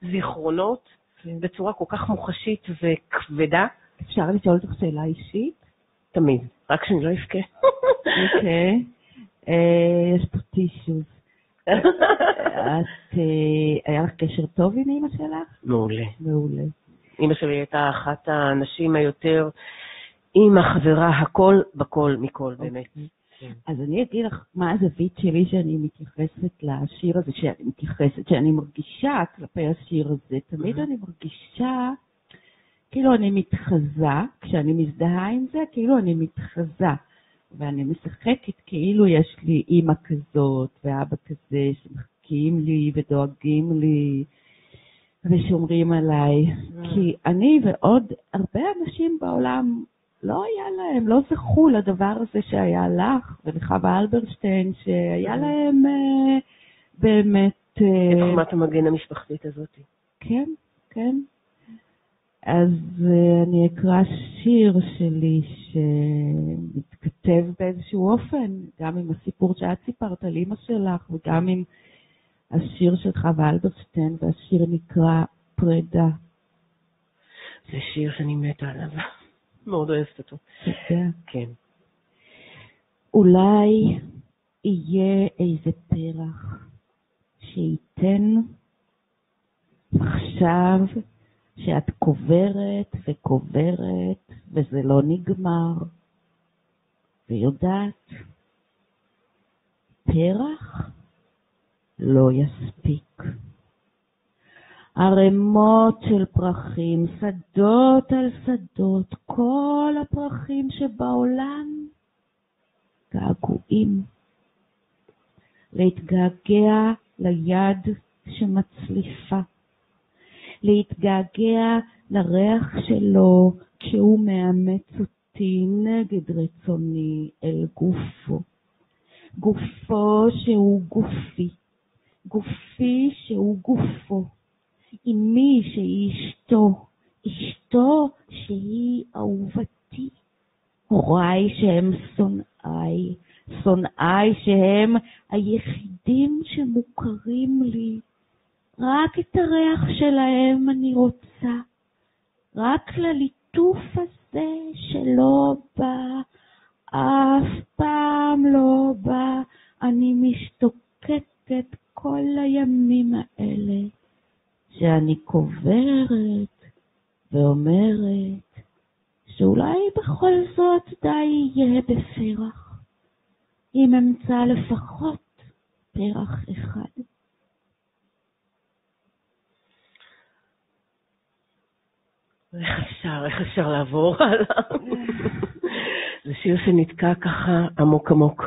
הזיכרונות כן. בצורה כל כך מוחשית וכבדה, אפשר לשאול אותך שאלה אישית? תמיד, רק שאני לא אבכה. אוקיי. אה, יש פה טישוז. את, אה, היה לך קשר טוב עם אימא שלך? מעולה. מעולה. אימא שלי הייתה אחת האנשים היותר, אימא, חברה, הכל בכל מכל, באמת. כן. אז אני אגיד לך מה הזווית שלי שאני מתייחסת לשיר הזה, שאני מתייחסת, שאני מרגישה כלפי השיר הזה. תמיד. אני מרגישה כאילו אני מתחזה, כשאני מזדהה עם זה, כאילו אני מתחזה. ואני משחקת כאילו יש לי אימא כזאת ואבא כזה שמחכים לי ודואגים לי ושומרים עליי. כי אני ועוד הרבה אנשים בעולם לא היה להם, לא זכו לדבר הזה שהיה לך ולחווה אלברשטיין, שהיה להם אה, באמת... אה, את חומת המגן המשפחתית הזאת. כן, כן. אז אה, אני אקרא שיר שלי שמתכתב באיזשהו אופן, גם עם הסיפור שאת סיפרת על אימא שלך וגם עם השיר של חווה אלברשטיין, והשיר נקרא פרידה. זה שיר שאני מתה עליו. מאוד אוהבת אותו. כן. אולי יהיה איזה פרח שייתן עכשיו שאת קוברת וקוברת וזה לא נגמר, ויודעת, פרח לא יספיק. ערימות של פרחים, שדות על שדות, כל הפרחים שבעולם, געגועים. להתגעגע ליד שמצליפה, להתגעגע לריח שלו כשהוא מאמץ אותי נגד רצוני אל גופו. גופו שהוא גופי, גופי שהוא גופו. אמי שהיא אשתו, אשתו שהיא אהובתי, הוריי שהם שונאיי, שונאיי שהם היחידים שמוכרים לי. רק את הריח שלהם אני רוצה, רק לליטוף הזה שלא בא, אף פעם לא בא, אני משתוקקת כל הימים האלה. שאני קוברת ואומרת שאולי בכל זאת די יהיה בפרח, אם אמצא לפחות פרח אחד. איך אפשר, איך אפשר לעבור הלאה? זה שיר שנתקע ככה עמוק עמוק.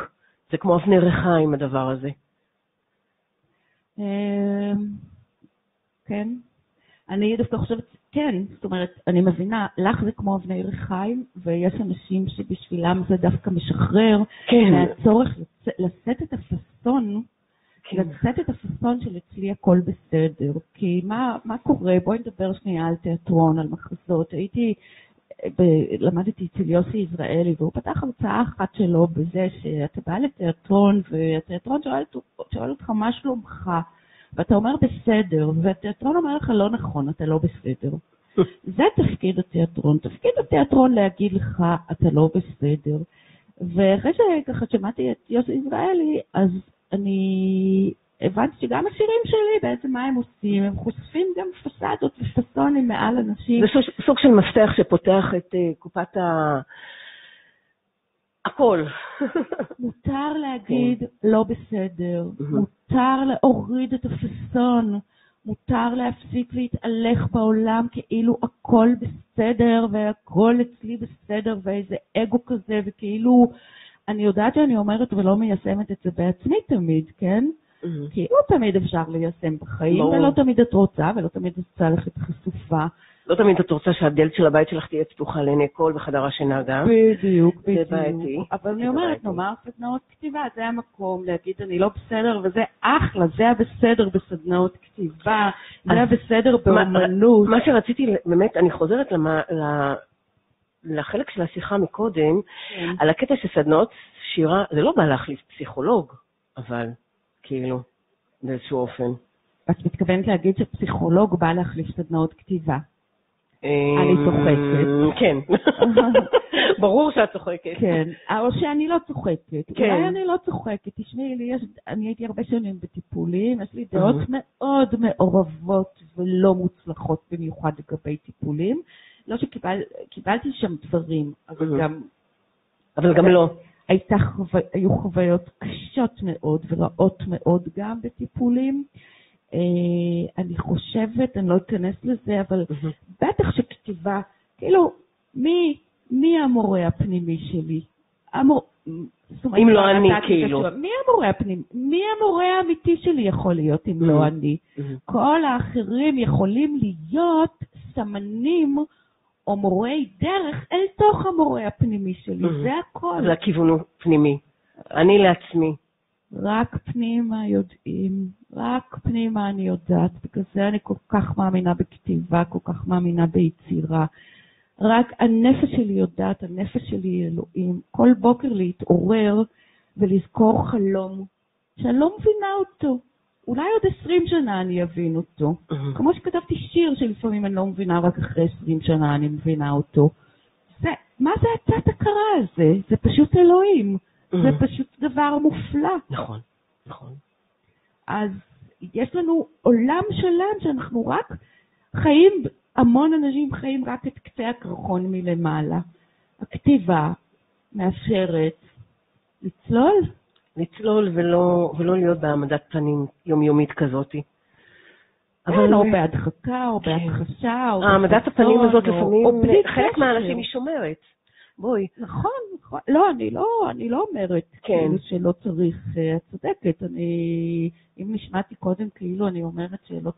זה כמו אבני ריחיים הדבר הזה. כן. אני דווקא חושבת, כן, זאת אומרת, אני מבינה, לך זה כמו אבני ריחיים, ויש אנשים שבשבילם זה דווקא משחרר כן. מהצורך לצ- לשאת את הפאסון כן. לתת את הפאסון של אצלי הכל בסדר. כי מה, מה קורה? בואי נדבר שנייה על תיאטרון, על מחזות. הייתי, ב, למדתי אצל יוסי יזרעאלי, והוא פתח הרצאה אחת שלו בזה שאתה בא לתיאטרון, והתיאטרון שואל, שואל אותך מה שלומך, ואתה אומר בסדר, והתיאטרון אומר לך לא נכון, אתה לא בסדר. זה תפקיד התיאטרון. תפקיד התיאטרון להגיד לך, אתה לא בסדר. ואחרי שככה שמעתי את יוסי יזרעאלי, אז אני הבנתי שגם השירים שלי, בעצם מה הם עושים? הם חושפים גם פסדות ופסונים מעל אנשים. זה סוג, של מפתח שפותח את uh, קופת ה... הכל. מותר להגיד כן. לא בסדר, מהמם. מותר להוריד את הפסון, מותר להפסיק להתהלך בעולם כאילו הכל בסדר והכל אצלי בסדר ואיזה אגו כזה וכאילו אני יודעת שאני אומרת ולא מיישמת את זה בעצמי תמיד, כן? כי לא תמיד אפשר ליישם בחיים ברור. ולא תמיד את רוצה ולא תמיד את רוצה ללכת חשופה. לא תמיד את רוצה שהדלת של הבית שלך תהיה פתוחה לעיני כל וחדר השינה גם. בדיוק, זה בדיוק. בעייתי. אבל אני זה אומרת. נאמר סדנאות כתיבה, זה המקום להגיד אני לא בסדר, וזה אחלה, זה הבסדר בסדנאות כתיבה, זה הבסדר באומנות. מה שרציתי, באמת, אני חוזרת למה- לחלק של השיחה מקודם, כן. על הקטע של סדנאות שירה, זה לא בא להחליף פסיכולוג, אבל, כאילו, באיזשהו אופן. את מתכוונת להגיד שפסיכולוג בא להחליף סדנאות כתיבה. אני צוחקת. כן. ברור שאת צוחקת. כן, או שאני לא צוחקת. כן. אולי אני לא צוחקת. תשמעי, לי יש, אני הייתי הרבה שנים בטיפולים, יש לי דעות. מאוד מעורבות ולא מוצלחות במיוחד לגבי טיפולים. לא שקיבלתי שם דברים, אבל. גם אבל גם לא. הייתה. היו חוויות קשות מאוד ורעות מאוד גם בטיפולים. אה, אני חושבת, אני לא אכנס לזה, אבל בטח שכתיבה, כאילו, מי, מי המורה הפנימי שלי? המור... אם לא אני, כאילו. מי המורה הפנימי? מי המורה האמיתי שלי יכול להיות אם לא. אני? כל האחרים יכולים להיות סמנים או מורי דרך אל תוך המורה הפנימי שלי. זה הכל. זה הכיוון הוא פנימי. אני לעצמי. רק פנימה יודעים, רק פנימה אני יודעת, בגלל זה אני כל כך מאמינה בכתיבה, כל כך מאמינה ביצירה. רק הנפש שלי יודעת, הנפש שלי היא אלוהים. כל בוקר להתעורר ולזכור חלום שאני לא מבינה אותו. אולי עוד עשרים שנה אני אבין אותו. כמו שכתבתי שיר שלפעמים אני לא מבינה, רק אחרי עשרים שנה אני מבינה אותו. זה, מה זה התת הכרה הזה? זה פשוט אלוהים. זה פשוט דבר מופלא. נכון, נכון. אז יש לנו עולם שלם שאנחנו רק חיים, המון אנשים חיים רק את קצה הקרחון מלמעלה. הכתיבה מאפשרת לצלול. לצלול ולא, ולא להיות בהעמדת פנים יומיומית כזאת. אבל או בהדחקה, או כן. בהכחשה, או העמדת הפנים הזאת או- לפעמים, חלק. מהאנשים היא שומרת. בואי. נכון, נכון. לא, אני לא, אני לא אומרת כן. כאילו שלא צריך, אה, את צודקת. אני, אם נשמעתי קודם כאילו אני אומרת שלא,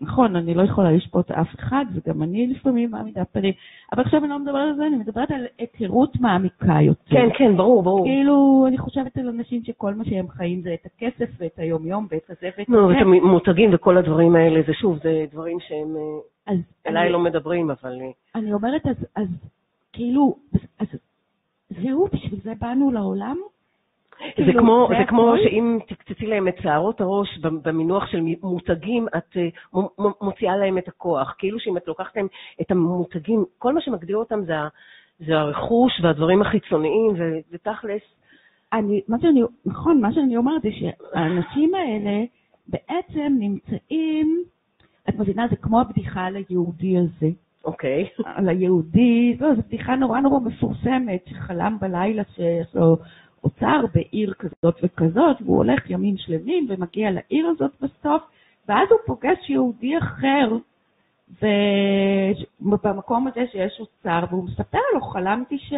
נכון, אני לא יכולה לשפוט אף אחד, וגם אני לפעמים מעמידה פנים. אבל עכשיו אני לא מדברת על זה, אני מדברת על היכרות מעמיקה יותר. כן, כן, ברור, ברור. כאילו, אני חושבת על אנשים שכל מה שהם חיים זה את הכסף ואת היום-יום ואת הזה ואת נו, הזה. את המותגים וכל הדברים האלה, זה שוב, זה דברים שהם אה, אז אליי אני- לא מדברים, אבל... אה, אני אומרת, אז, אז כאילו, אז, זהו, בשביל זה באנו לעולם? זה כאילו, כמו, זה זה כמו? שאם תקצצי להם את שערות הראש במינוח של מותגים, את אה, מוציאה להם את הכוח. כאילו שאם את לוקחת להם את המותגים, כל מה שמגדיר אותם זה, זה הרכוש והדברים החיצוניים, ותכלס, אני, מה שאני, נכון, מה שאני אומרת זה שהאנשים האלה בעצם נמצאים, את מבינה, זה כמו הבדיחה על היהודי הזה. אוקיי. על היהודי, לא, זו בדיחה נורא נורא מפורסמת, שחלם בלילה שיש לו אוצר בעיר כזאת וכזאת, והוא הולך ימים שלמים ומגיע לעיר הזאת בסוף, ואז הוא פוגש יהודי אחר, ובמקום הזה שיש אוצר, והוא מספר לו, חלמתי ש...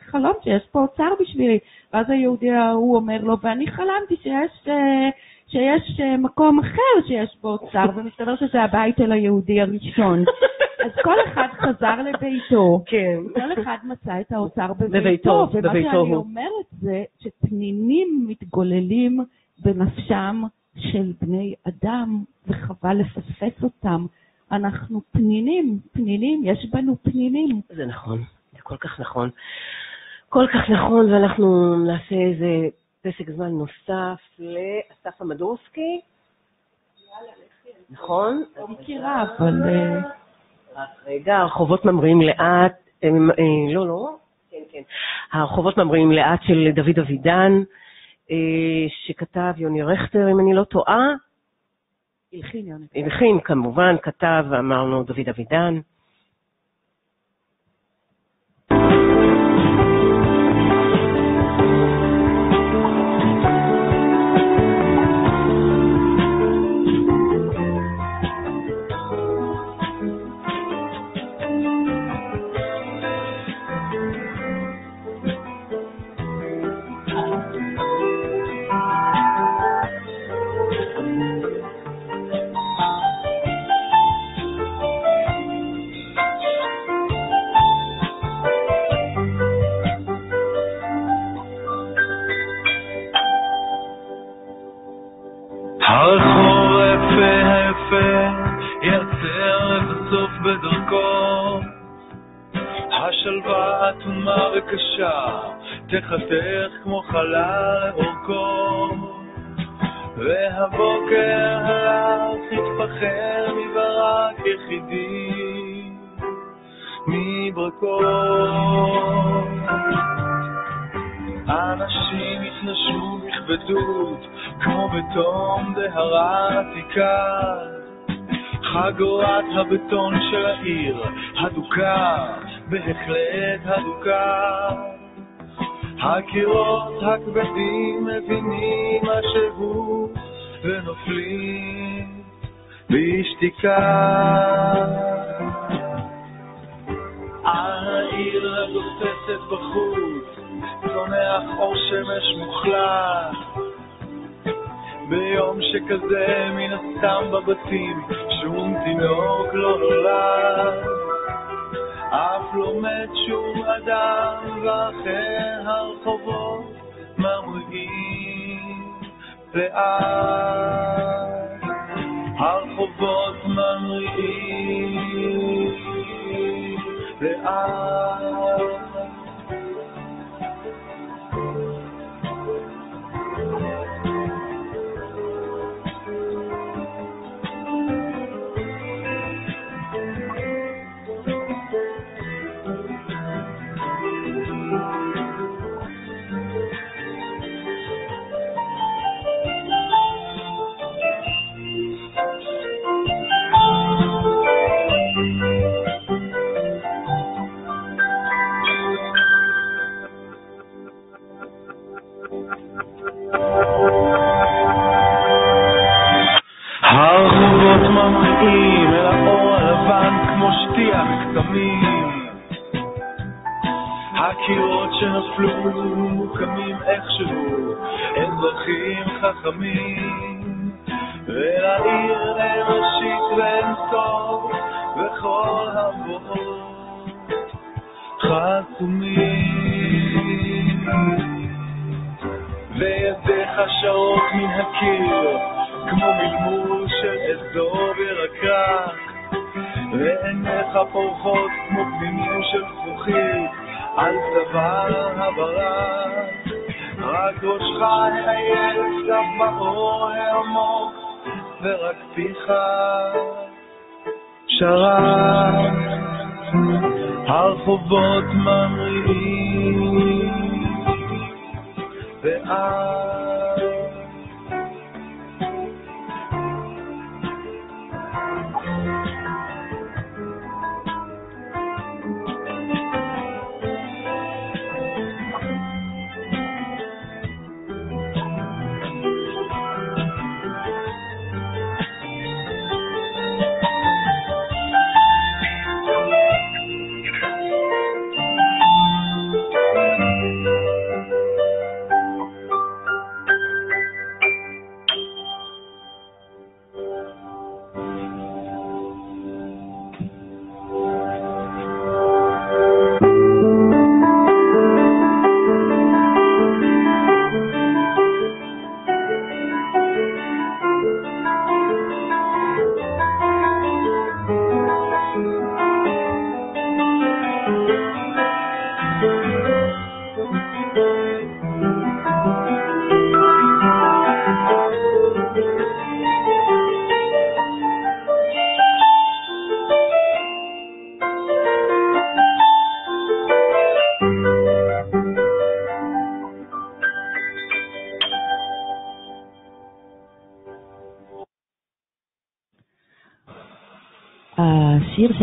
חלום שיש פה אוצר בשבילי. ואז היהודי ההוא אומר לו, ואני חלמתי שיש, אה, שיש אה, מקום אחר שיש בו אוצר, ומסתבר שזה הבית של היהודי הראשון. אז כל אחד חזר לביתו, כן. כל אחד מצא את האוצר בביתו. בביתו, ומה בביתו שאני הוא. אומרת זה שפנינים מתגוללים בנפשם של בני אדם, וחבל לפספס אותם. אנחנו פנינים, פנינים, יש בנו פנינים. זה נכון, זה כל כך נכון. כל כך נכון, ואנחנו נעשה איזה פסק זמן נוסף לאסף עמדורסקי. נכון? לא מכירה, אבל... אה, רק רגע, הרחובות ממריאים לאט, אה, לא, לא, כן, כן. הרחובות ממריאים לאט של דוד אבידן, אה, שכתב יוני רכטר, אם אני לא טועה. הלחין יוני. הלחין, כמובן, כתב, אמרנו, דוד אבידן. וקשה תחתך כמו חלל לאורכו והבוקר הלך התפחר מברק יחידי מברקו אנשים התנשמו בכבדות, כמו בתום דהרה עתיקה. חגורת הבטון של העיר, הדוקה, בהחלט הדוקה. הקירות הכבדים מבינים משהו, ונופלים בשתיקה. העיר הגוססת בחוץ, צונח אור שמש מוחלט. ביום שכזה מן הסתם בבתים שום תינוק לא נולד. אף מת שום אדם ואחרי הרחובות ממריאים לאט. הרחובות ממריאים לאט. ממריאים אל האור הלבן כמו שתייה מקסמים. הקירות שנפלו מוקמים איכשהו, אזרחים חכמים. צוואר הברק. רק ראשך העייף צף באור העמוק, ורק פיך שרק. הרחובות ממריאים ואת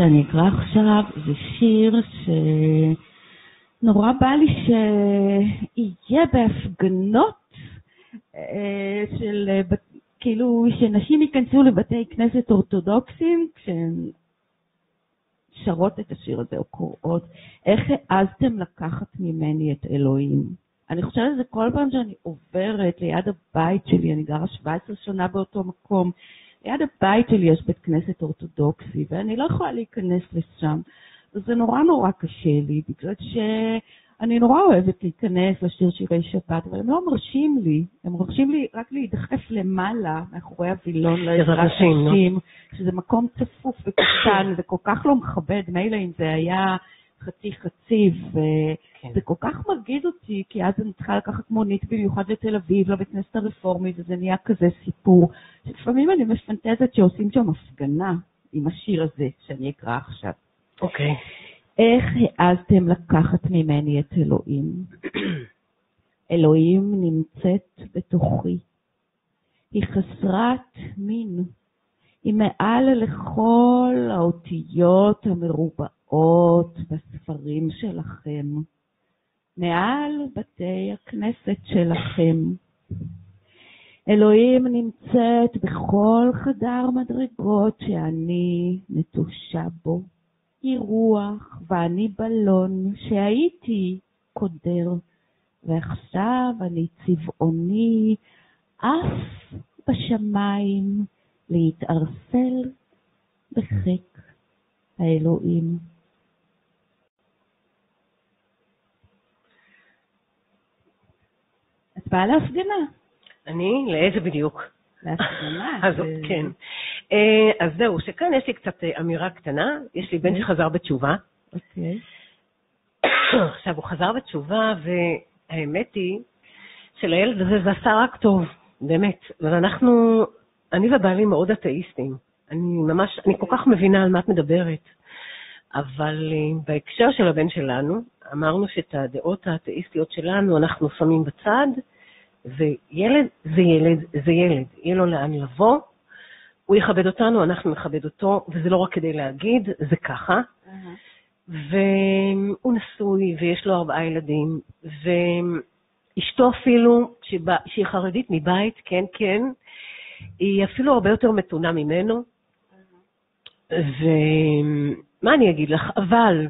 שאני אקרא עכשיו זה שיר שנורא בא לי שיהיה בהפגנות אה, של אה, כאילו שנשים ייכנסו לבתי כנסת אורתודוקסים כשהן שרות את השיר הזה או קוראות, איך העזתם לקחת ממני את אלוהים? אני חושבת על זה כל פעם שאני עוברת ליד הבית שלי, אני גרה 17 שנה באותו מקום, ליד הבית שלי יש בית כנסת אורתודוקסי, ואני לא יכולה להיכנס לשם. וזה נורא נורא קשה לי, בגלל שאני נורא אוהבת להיכנס לשיר שירי שבת, אבל הם לא מרשים לי, הם מרשים לי רק להידחף למעלה, מאחורי הווילון לעזרת נשים, שזה מקום צפוף וקטן וכל כך לא מכבד, מילא אם זה היה חצי חצי, כן. וזה כל כך מרגיז אותי, כי אז אני צריכה לקחת מונית במיוחד לתל אביב, לבית כנסת הרפורמי, וזה נהיה כזה סיפור. שלפעמים אני מפנטזת שעושים שם הפגנה עם השיר הזה שאני אקרא עכשיו. אוקיי. איך העזתם לקחת ממני את אלוהים? אלוהים נמצאת בתוכי. היא חסרת מין. היא מעל לכל האותיות המרובעות בספרים שלכם. מעל בתי הכנסת שלכם. אלוהים נמצאת בכל חדר מדרגות שאני נטושה בו. היא רוח ואני בלון שהייתי קודר, ועכשיו אני צבעוני עף בשמיים להתערסל בחיק האלוהים. את באה להפגנה. אני? לאיזה בדיוק? להפגנה. אז כן. אה, אז זהו, שכאן יש לי קצת אה, אמירה קטנה. יש לי בן שחזר בתשובה. אוקיי. עכשיו, הוא חזר בתשובה, והאמת היא שלילד הזה זה עשה רק טוב, באמת. ואנחנו, אני ובעלי מאוד אתאיסטים. אני ממש, אני כל כך מבינה על מה את מדברת. אבל אה, בהקשר של הבן שלנו, אמרנו שאת הדעות האתאיסטיות שלנו אנחנו שמים בצד, וילד זה ילד זה ילד. יהיה לו לאן לבוא, הוא יכבד אותנו, אנחנו נכבד אותו, וזה לא רק כדי להגיד, זה ככה. והוא נשוי ויש לו ארבעה ילדים, ואשתו אפילו, שבא, שהיא חרדית מבית, כן, כן, היא אפילו הרבה יותר מתונה ממנו. ומה אני אגיד לך? אבל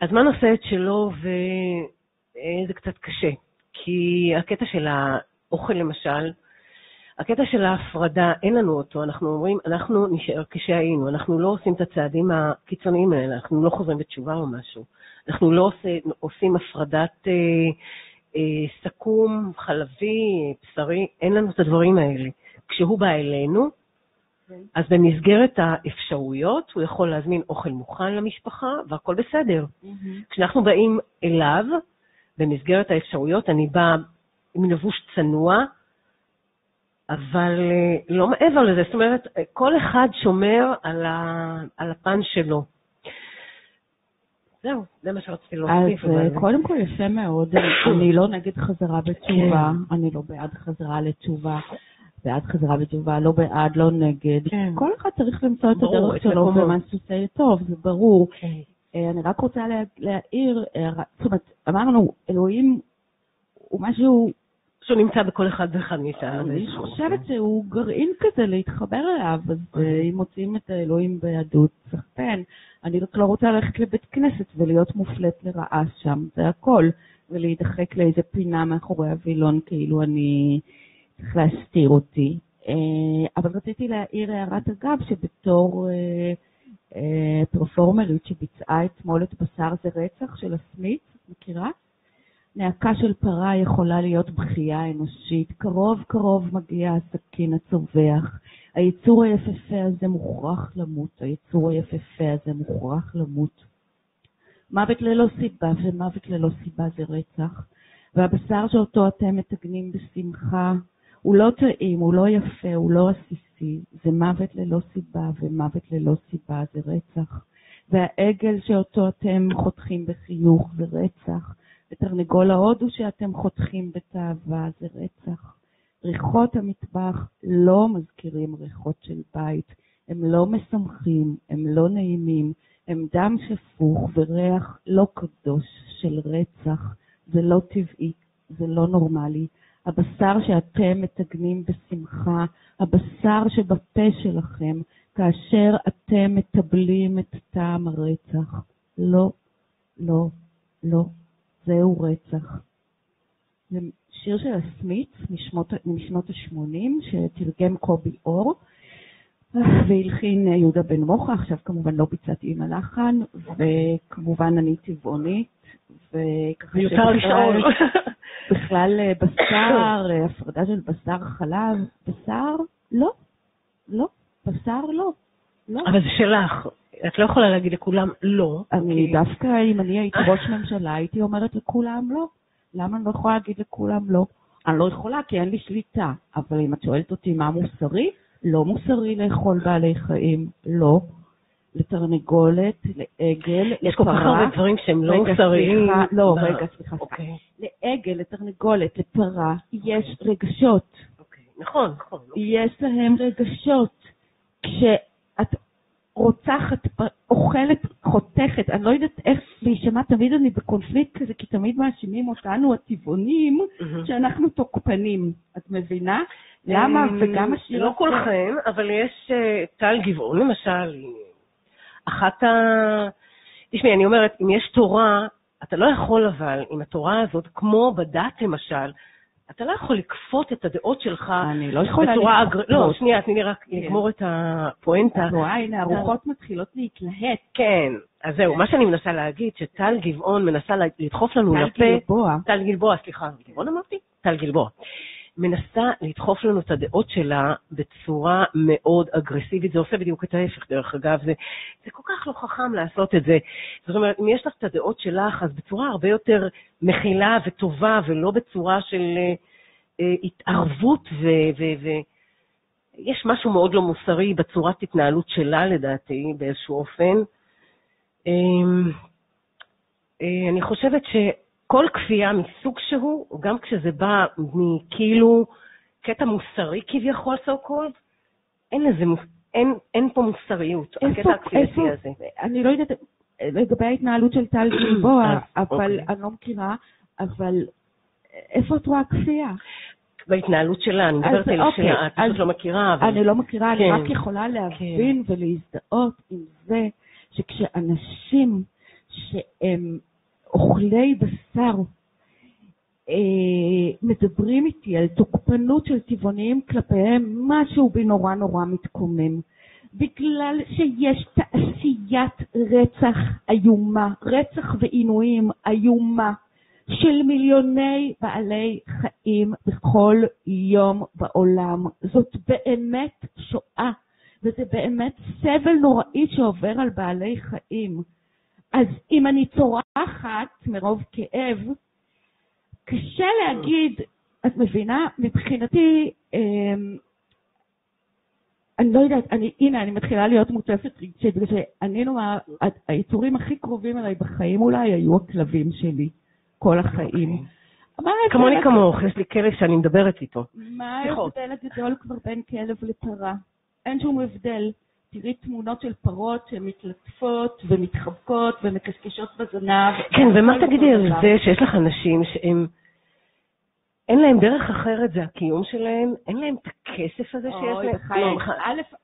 הזמן עושה את שלו וזה קצת קשה, כי הקטע של האוכל למשל, הקטע של ההפרדה, אין לנו אותו, אנחנו אומרים, אנחנו נשאר כשהיינו, אנחנו לא עושים את הצעדים הקיצוניים האלה, אנחנו לא חוזרים בתשובה או משהו. אנחנו לא עושה, עושים הפרדת אה, אה, סכו"ם, חלבי, בשרי, אין לנו את הדברים האלה. כשהוא בא אלינו, אז במסגרת האפשרויות, הוא יכול להזמין אוכל מוכן למשפחה, והכל בסדר. כשאנחנו באים אליו, במסגרת האפשרויות, אני באה עם לבוש צנוע, אבל אה, לא מעבר לזה, זאת אומרת, אה, כל אחד שומר על, ה, על הפן שלו. זהו, זה מה שרציתי אז להוסיף. אה, אבל- קודם כל יפה מאוד, אני לא נגד חזרה בתשובה, אני לא בעד חזרה לתשובה, בעד חזרה בתשובה, לא בעד, לא נגד. כן. כל אחד צריך למצוא את הדרך שלו. ומה שעושה טוב, זה ברור. כן. אה, אני רק רוצה לה- להעיר, הערה- זאת אומרת, אמרנו, אלוהים הוא משהו, שהוא נמצא בכל אחד ואחד מאיתנו. אני חושבת. שהוא גרעין כזה להתחבר אליו, אז אה, אם מוצאים את האלוהים ביהדות, סחטיין. אני רק לא רוצה ללכת לבית כנסת ולהיות מופלית לרעה שם, זה הכל. ולהידחק לאיזה פינה מאחורי הווילון, כאילו אני צריך להסתיר אותי. אה, אבל רציתי להעיר הערת אגב, שבתור אה, אה, פרפורמרית שביצעה אתמול את בשר זה רצח של הסמית, מכירה? נאקה של פרה יכולה להיות בכייה אנושית, קרוב קרוב מגיע הסכין הצווח. היצור היפהפה הזה מוכרח למות, היצור היפהפה הזה מוכרח למות. מוות ללא סיבה, ומוות ללא סיבה זה רצח. והבשר שאותו אתם מטגנים בשמחה, הוא לא טעים, הוא לא יפה, הוא לא עסיסי, זה מוות ללא סיבה, ומוות ללא סיבה זה רצח. והעגל שאותו אתם חותכים בחיוך זה רצח. ותרנגול ההודו שאתם חותכים בתאווה זה רצח. ריחות המטבח לא מזכירים ריחות של בית, הם לא משמחים, הם לא נעימים, הם דם שפוך וריח לא קדוש של רצח. זה לא טבעי, זה לא נורמלי. הבשר שאתם מטגנים בשמחה, הבשר שבפה שלכם, כאשר אתם מטבלים את טעם הרצח. לא, לא, לא, זהו רצח. זה שיר של הסמיץ משמות, משנות ה-80, שתרגם קובי אור, והלחין יהודה בן מוחה, עכשיו כמובן לא ביצעתי עם הלחן, וכמובן אני טבעונית, וככה מיותר לשאול. בכלל אה, בשר, אה, הפרדה של בשר חלב, בשר? לא, לא, בשר לא, לא. אבל זה שלך. את לא יכולה להגיד לכולם לא. אני כי- דווקא, אם אני הייתי ראש ממשלה, הייתי אומרת לכולם לא. למה אני לא יכולה להגיד לכולם לא? אני לא יכולה כי אין לי שליטה, אבל אם את שואלת אותי מה מוסרי, לא מוסרי לאכול בעלי חיים, לא. לתרנגולת, לעגל, יש כל כך לפרה. הרבה דברים שהם לא מוסריים. לא, ב- רגע, סליחה, סליחה. אוקיי, לעגל, לתרנגולת, לפרה, יש רגשות. אוקיי. נכון, נכון. יש להם רגשות. כשאת רוצחת, אוכלת, חותכת, אני לא יודעת איך להישמע, תמיד אני בקונפליקט כזה, כי תמיד מאשימים אותנו, הטבעונים. שאנחנו תוקפנים. את מבינה? למה? אמ, וגם השיר... לא כולכם, אבל יש אה, טל גבעון למשל, אחת ה... תשמעי, אני אומרת, אם יש תורה, אתה לא יכול אבל, עם התורה הזאת, כמו בדת למשל, אתה לא יכול לכפות את הדעות שלך אני לא יכולה בצורה... אגר... לא, שנייה, תני לי רק כן. לגמור את הפואנטה. את רואה, הנה, הרוחות מתחילות להתלהט. כן, אז זהו, מה שאני מנסה להגיד, שטל גבעון מנסה לדחוף לנו טל לפה... גלבוע. טל גלבוע, סליחה, גלבוע אמרתי? טל גלבוע. מנסה לדחוף לנו את הדעות שלה בצורה מאוד אגרסיבית, זה עושה בדיוק את ההפך, דרך אגב, זה, זה כל כך לא חכם לעשות את זה. זאת אומרת, אם יש לך את הדעות שלך, אז בצורה הרבה יותר מכילה וטובה, ולא בצורה של אה, אה, התערבות ו... ו, ו יש משהו מאוד לא מוסרי בצורת התנהלות שלה, לדעתי, באיזשהו אופן. אמ, אה, אני חושבת שכל כפייה מסוג שהוא, גם כשזה בא מכאילו קטע מוסרי כביכול, so called, אין לזה, אין, אין פה מוסריות, הקטע הכפייתי הזה. אני לא יודעת, לגבי ההתנהלות של טל גלבוע, אז, אבל אוקיי. אני לא מכירה, אבל איפה את רואה כפייה? בהתנהלות שלה, אני מדברת על אוקיי, שלה, את פשוט לא מכירה, אבל... אני לא מכירה, אני כן. רק יכולה להבין ולהזדהות עם זה שכשאנשים שהם אוכלי בשר אה, מדברים איתי על תוקפנות של טבעונים כלפיהם, משהו בי נורא נורא מתקומם. בגלל שיש תעשיית רצח איומה, רצח ועינויים איומה, של מיליוני בעלי חיים בכל יום בעולם. זאת באמת שואה, וזה באמת סבל נוראי שעובר על בעלי חיים. אז אם אני צורחת מרוב כאב, קשה להגיד, את מבינה? מבחינתי, אמ, אני לא יודעת, אני, הנה, אני מתחילה להיות מוצפת רגשית, בגלל שאני נאמר, היצורים הכי קרובים אליי בחיים אולי היו הכלבים שלי, כל החיים. כמוני כמוך, יש לי כלב שאני מדברת איתו. מה. ההבדל הגדול כבר בין כלב לפרה? אין שום הבדל. תראי תמונות של פרות שמתלטפות ומתחבקות ומקשקשות בזנב. כן, ומה הכל תגידי על. זה שיש לך אנשים שהם, אין להם דרך אחרת, זה הקיום שלהם, אין להם את הכסף הזה שיש אוי, להם. לא, בח-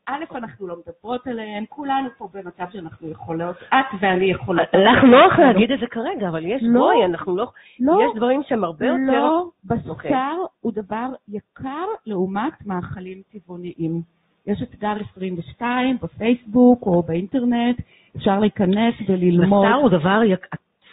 א', אנחנו לא מדברות עליהן, כולנו פה במצב שאנחנו יכולות, את ואני יכולות. לך נוח להגיד את זה כרגע, אבל יש, לא. בואי, אנחנו לא, לא, יש דברים שהם הרבה יותר... לא, בשר אוקיי. הוא דבר יקר לעומת מאכלים טבעוניים. יש אתגר 22 בפייסבוק או באינטרנט, אפשר להיכנס וללמוד. בשר הוא דבר,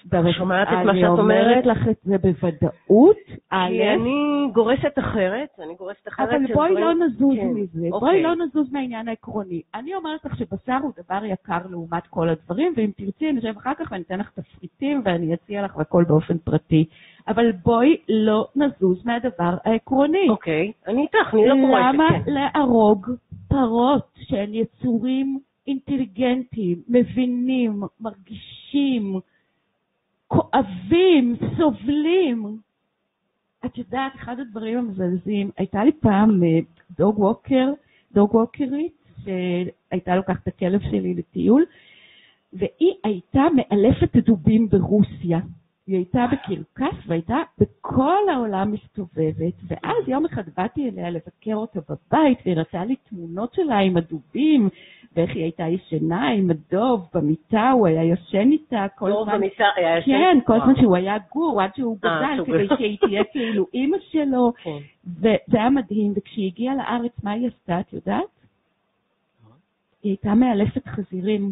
את שומעת את מה שאת אני אומרת אומרת? לך את זה בוודאות, א', כי אני גורסת אחרת, אני גורסת אחרת. אבל בואי לא נזוז כן, מזה, אוקיי. בואי לא נזוז מהעניין העקרוני. אני אומרת לך שבשר הוא דבר יקר לעומת כל הדברים, ואם תרצי אני אשב אחר כך ואני אתן לך תפריטים ואני אציע לך והכל באופן פרטי. אבל בואי לא נזוז מהדבר העקרוני. אוקיי, אני איתך, אני לא למה קורסת. כן. להרוג פרות שהן יצורים אינטליגנטים, מבינים, מרגישים, כואבים, סובלים? את יודעת, אחד הדברים המזלזים, הייתה לי פעם אה, דוג ווקר, דוג ווקרית, שהייתה לוקחת את הכלב שלי לטיול, והיא הייתה מאלפת דובים ברוסיה. היא הייתה בקרקס והייתה בכל העולם מסתובבת, ואז יום אחד באתי אליה לבקר אותה בבית, והיא ראתה לי תמונות שלה עם הדובים, ואיך היא הייתה ישנה עם הדוב במיטה, הוא היה ישן איתה כל דוב זמן. במיטה היה ישן? כן, כל וואו. זמן שהוא היה גור, עד שהוא אה, גדל, כדי. שהיא תהיה כאילו אימא שלו, כן. וזה היה מדהים. וכשהיא הגיעה לארץ, מה היא עשתה, את יודעת? היא הייתה מאלפת חזירים.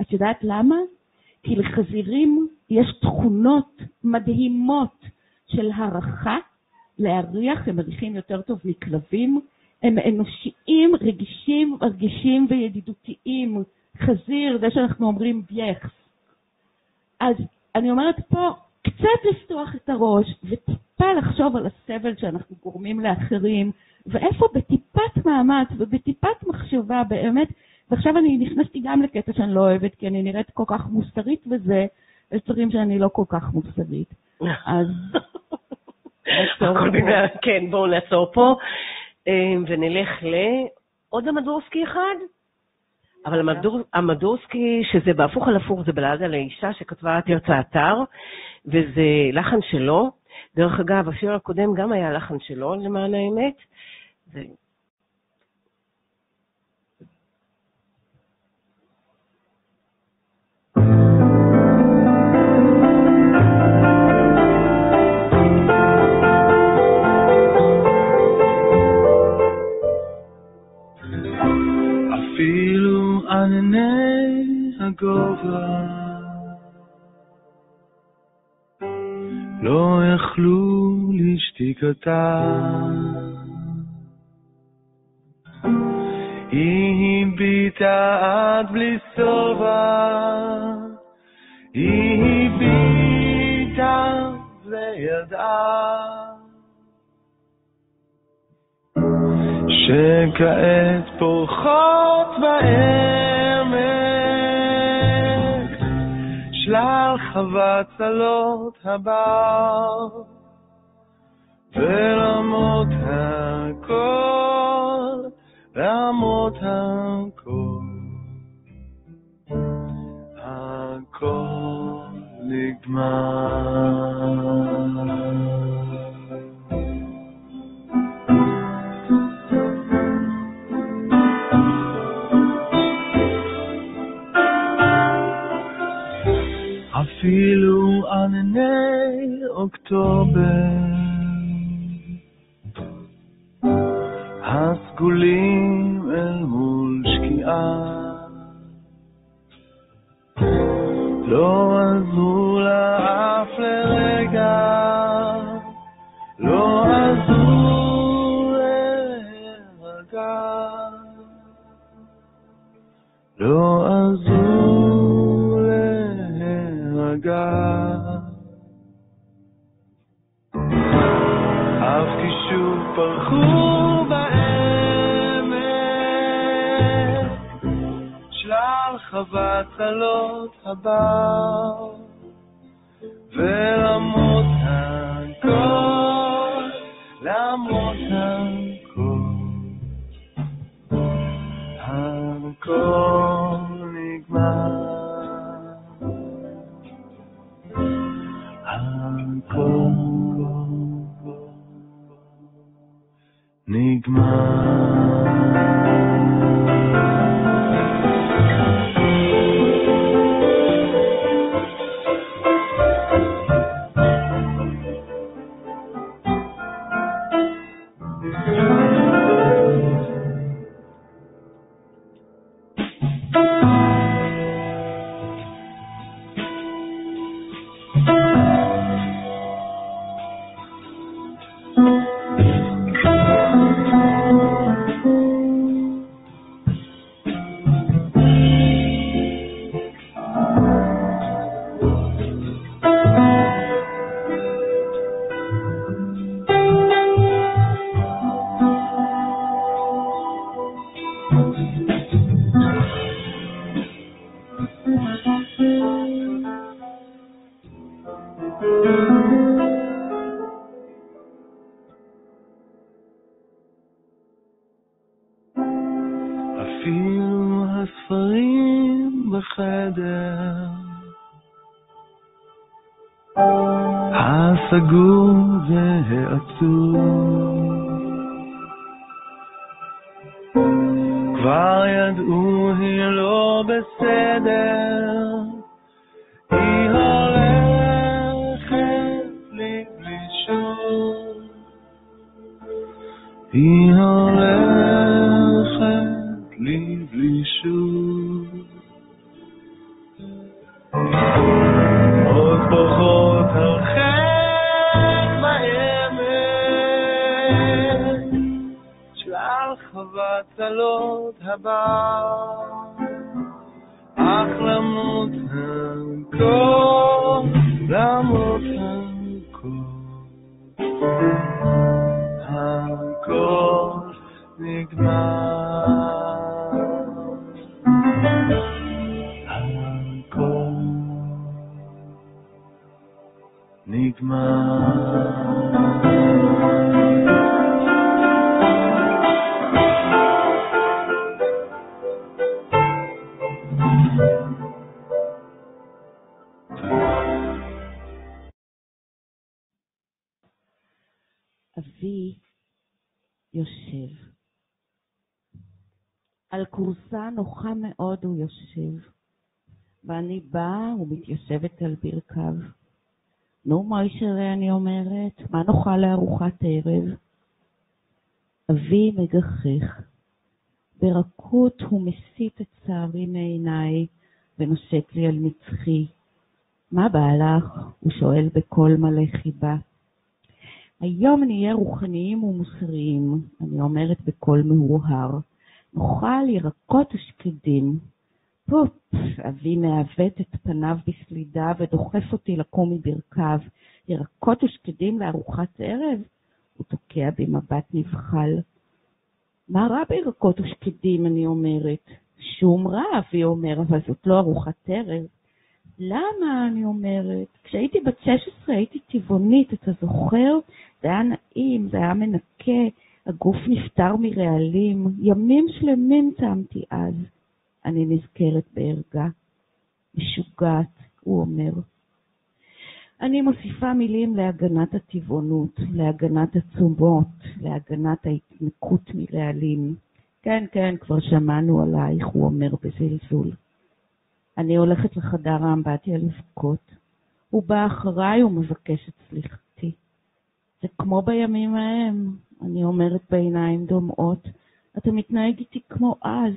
את יודעת למה? כי לחזירים יש תכונות מדהימות של הערכה, להריח, הם מריחים יותר טוב מכלבים, הם אנושיים, רגישים, מרגישים וידידותיים. חזיר, זה שאנחנו אומרים בייחס. אז אני אומרת פה, קצת לפתוח את הראש וטיפה לחשוב על הסבל שאנחנו גורמים לאחרים, ואיפה בטיפת מאמץ ובטיפת מחשבה באמת, ועכשיו אני נכנסתי גם לקטע שאני לא אוהבת, כי אני נראית כל כך מוסרית וזה, יש דברים שאני לא כל כך מוסרית. אז כן, בואו נעצור פה, אה, ונלך לעוד המדורסקי אחד. אבל המדור, המדורסקי, שזה בהפוך על הפוך, זה בלעד על האישה שכתבה תרצה אתר, וזה לחן שלו. דרך אגב, השיר הקודם גם היה לחן שלו, למען האמת. זה... ענני הגובה לא יכלו לשתיקתה. היא הביטה עד בלי שובע, היא הביטה וידעה. שכעת פורחות בעמק שלל חבצלות הבר ולמרות הכל, למרות הכל, הכל נגמר. אפילו ענני אוקטובר. הסגולים על כורסה נוחה מאוד הוא יושב, ואני באה ומתיישבת על ברכיו. נו, מוישרה, אני אומרת, מה נאכל לארוחת ערב? אבי מגחך. ברכות הוא מסיט את שערי מעיניי ונושק לי על מצחי. מה בא לך? הוא שואל בקול מלא חיבה. היום נהיה רוחניים ומוסריים, אני אומרת בקול מהורהר. נאכל ירקות ושקדים. פופ, אבי מעוות את פניו בסלידה ודוחף אותי לקום מברכיו. ירקות ושקדים לארוחת ערב? הוא תוקע בי מבט נבחל. מה רע בירקות ושקדים, אני אומרת? שום רע, אבי אומר, אבל זאת לא ארוחת ערב. למה? אני אומרת. כשהייתי בת 16 הייתי טבעונית, אתה זוכר? זה היה נעים, זה היה מנקה, הגוף נפטר מרעלים, ימים שלמים טעמתי אז. אני נזכרת בערגה. משוגעת, הוא אומר. אני מוסיפה מילים להגנת הטבעונות, להגנת התשומות, להגנת ההתנקות מרעלים. כן, כן, כבר שמענו עלייך, הוא אומר בזלזול. אני הולכת לחדר האמבטיה לבכות. הוא בא אחריי ומבקש את סליחתי. זה כמו בימים ההם, אני אומרת בעיניים דומעות, אתה מתנהג איתי כמו אז.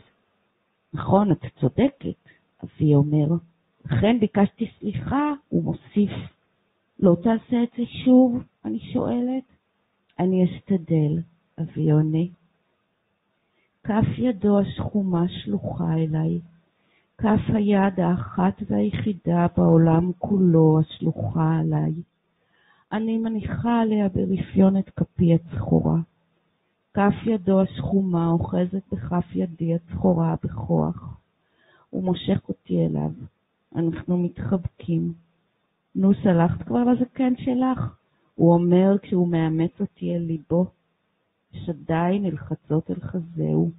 נכון, את צודקת, אבי אומר. לכן ביקשתי סליחה, הוא מוסיף. לא תעשה את זה שוב? אני שואלת. אני אשתדל, אבי עונה. כף ידו השחומה שלוחה אליי. כף היד האחת והיחידה בעולם כולו השלוחה עליי. אני מניחה עליה ברפיון את כפי הצחורה. כף ידו השחומה אוחזת בכף ידי הצחורה בכוח. הוא מושך אותי אליו. אנחנו מתחבקים. נו, סלחת כבר לזקן שלך? הוא אומר כשהוא מאמץ אותי אל ליבו. שדיי נלחצות אל חזהו.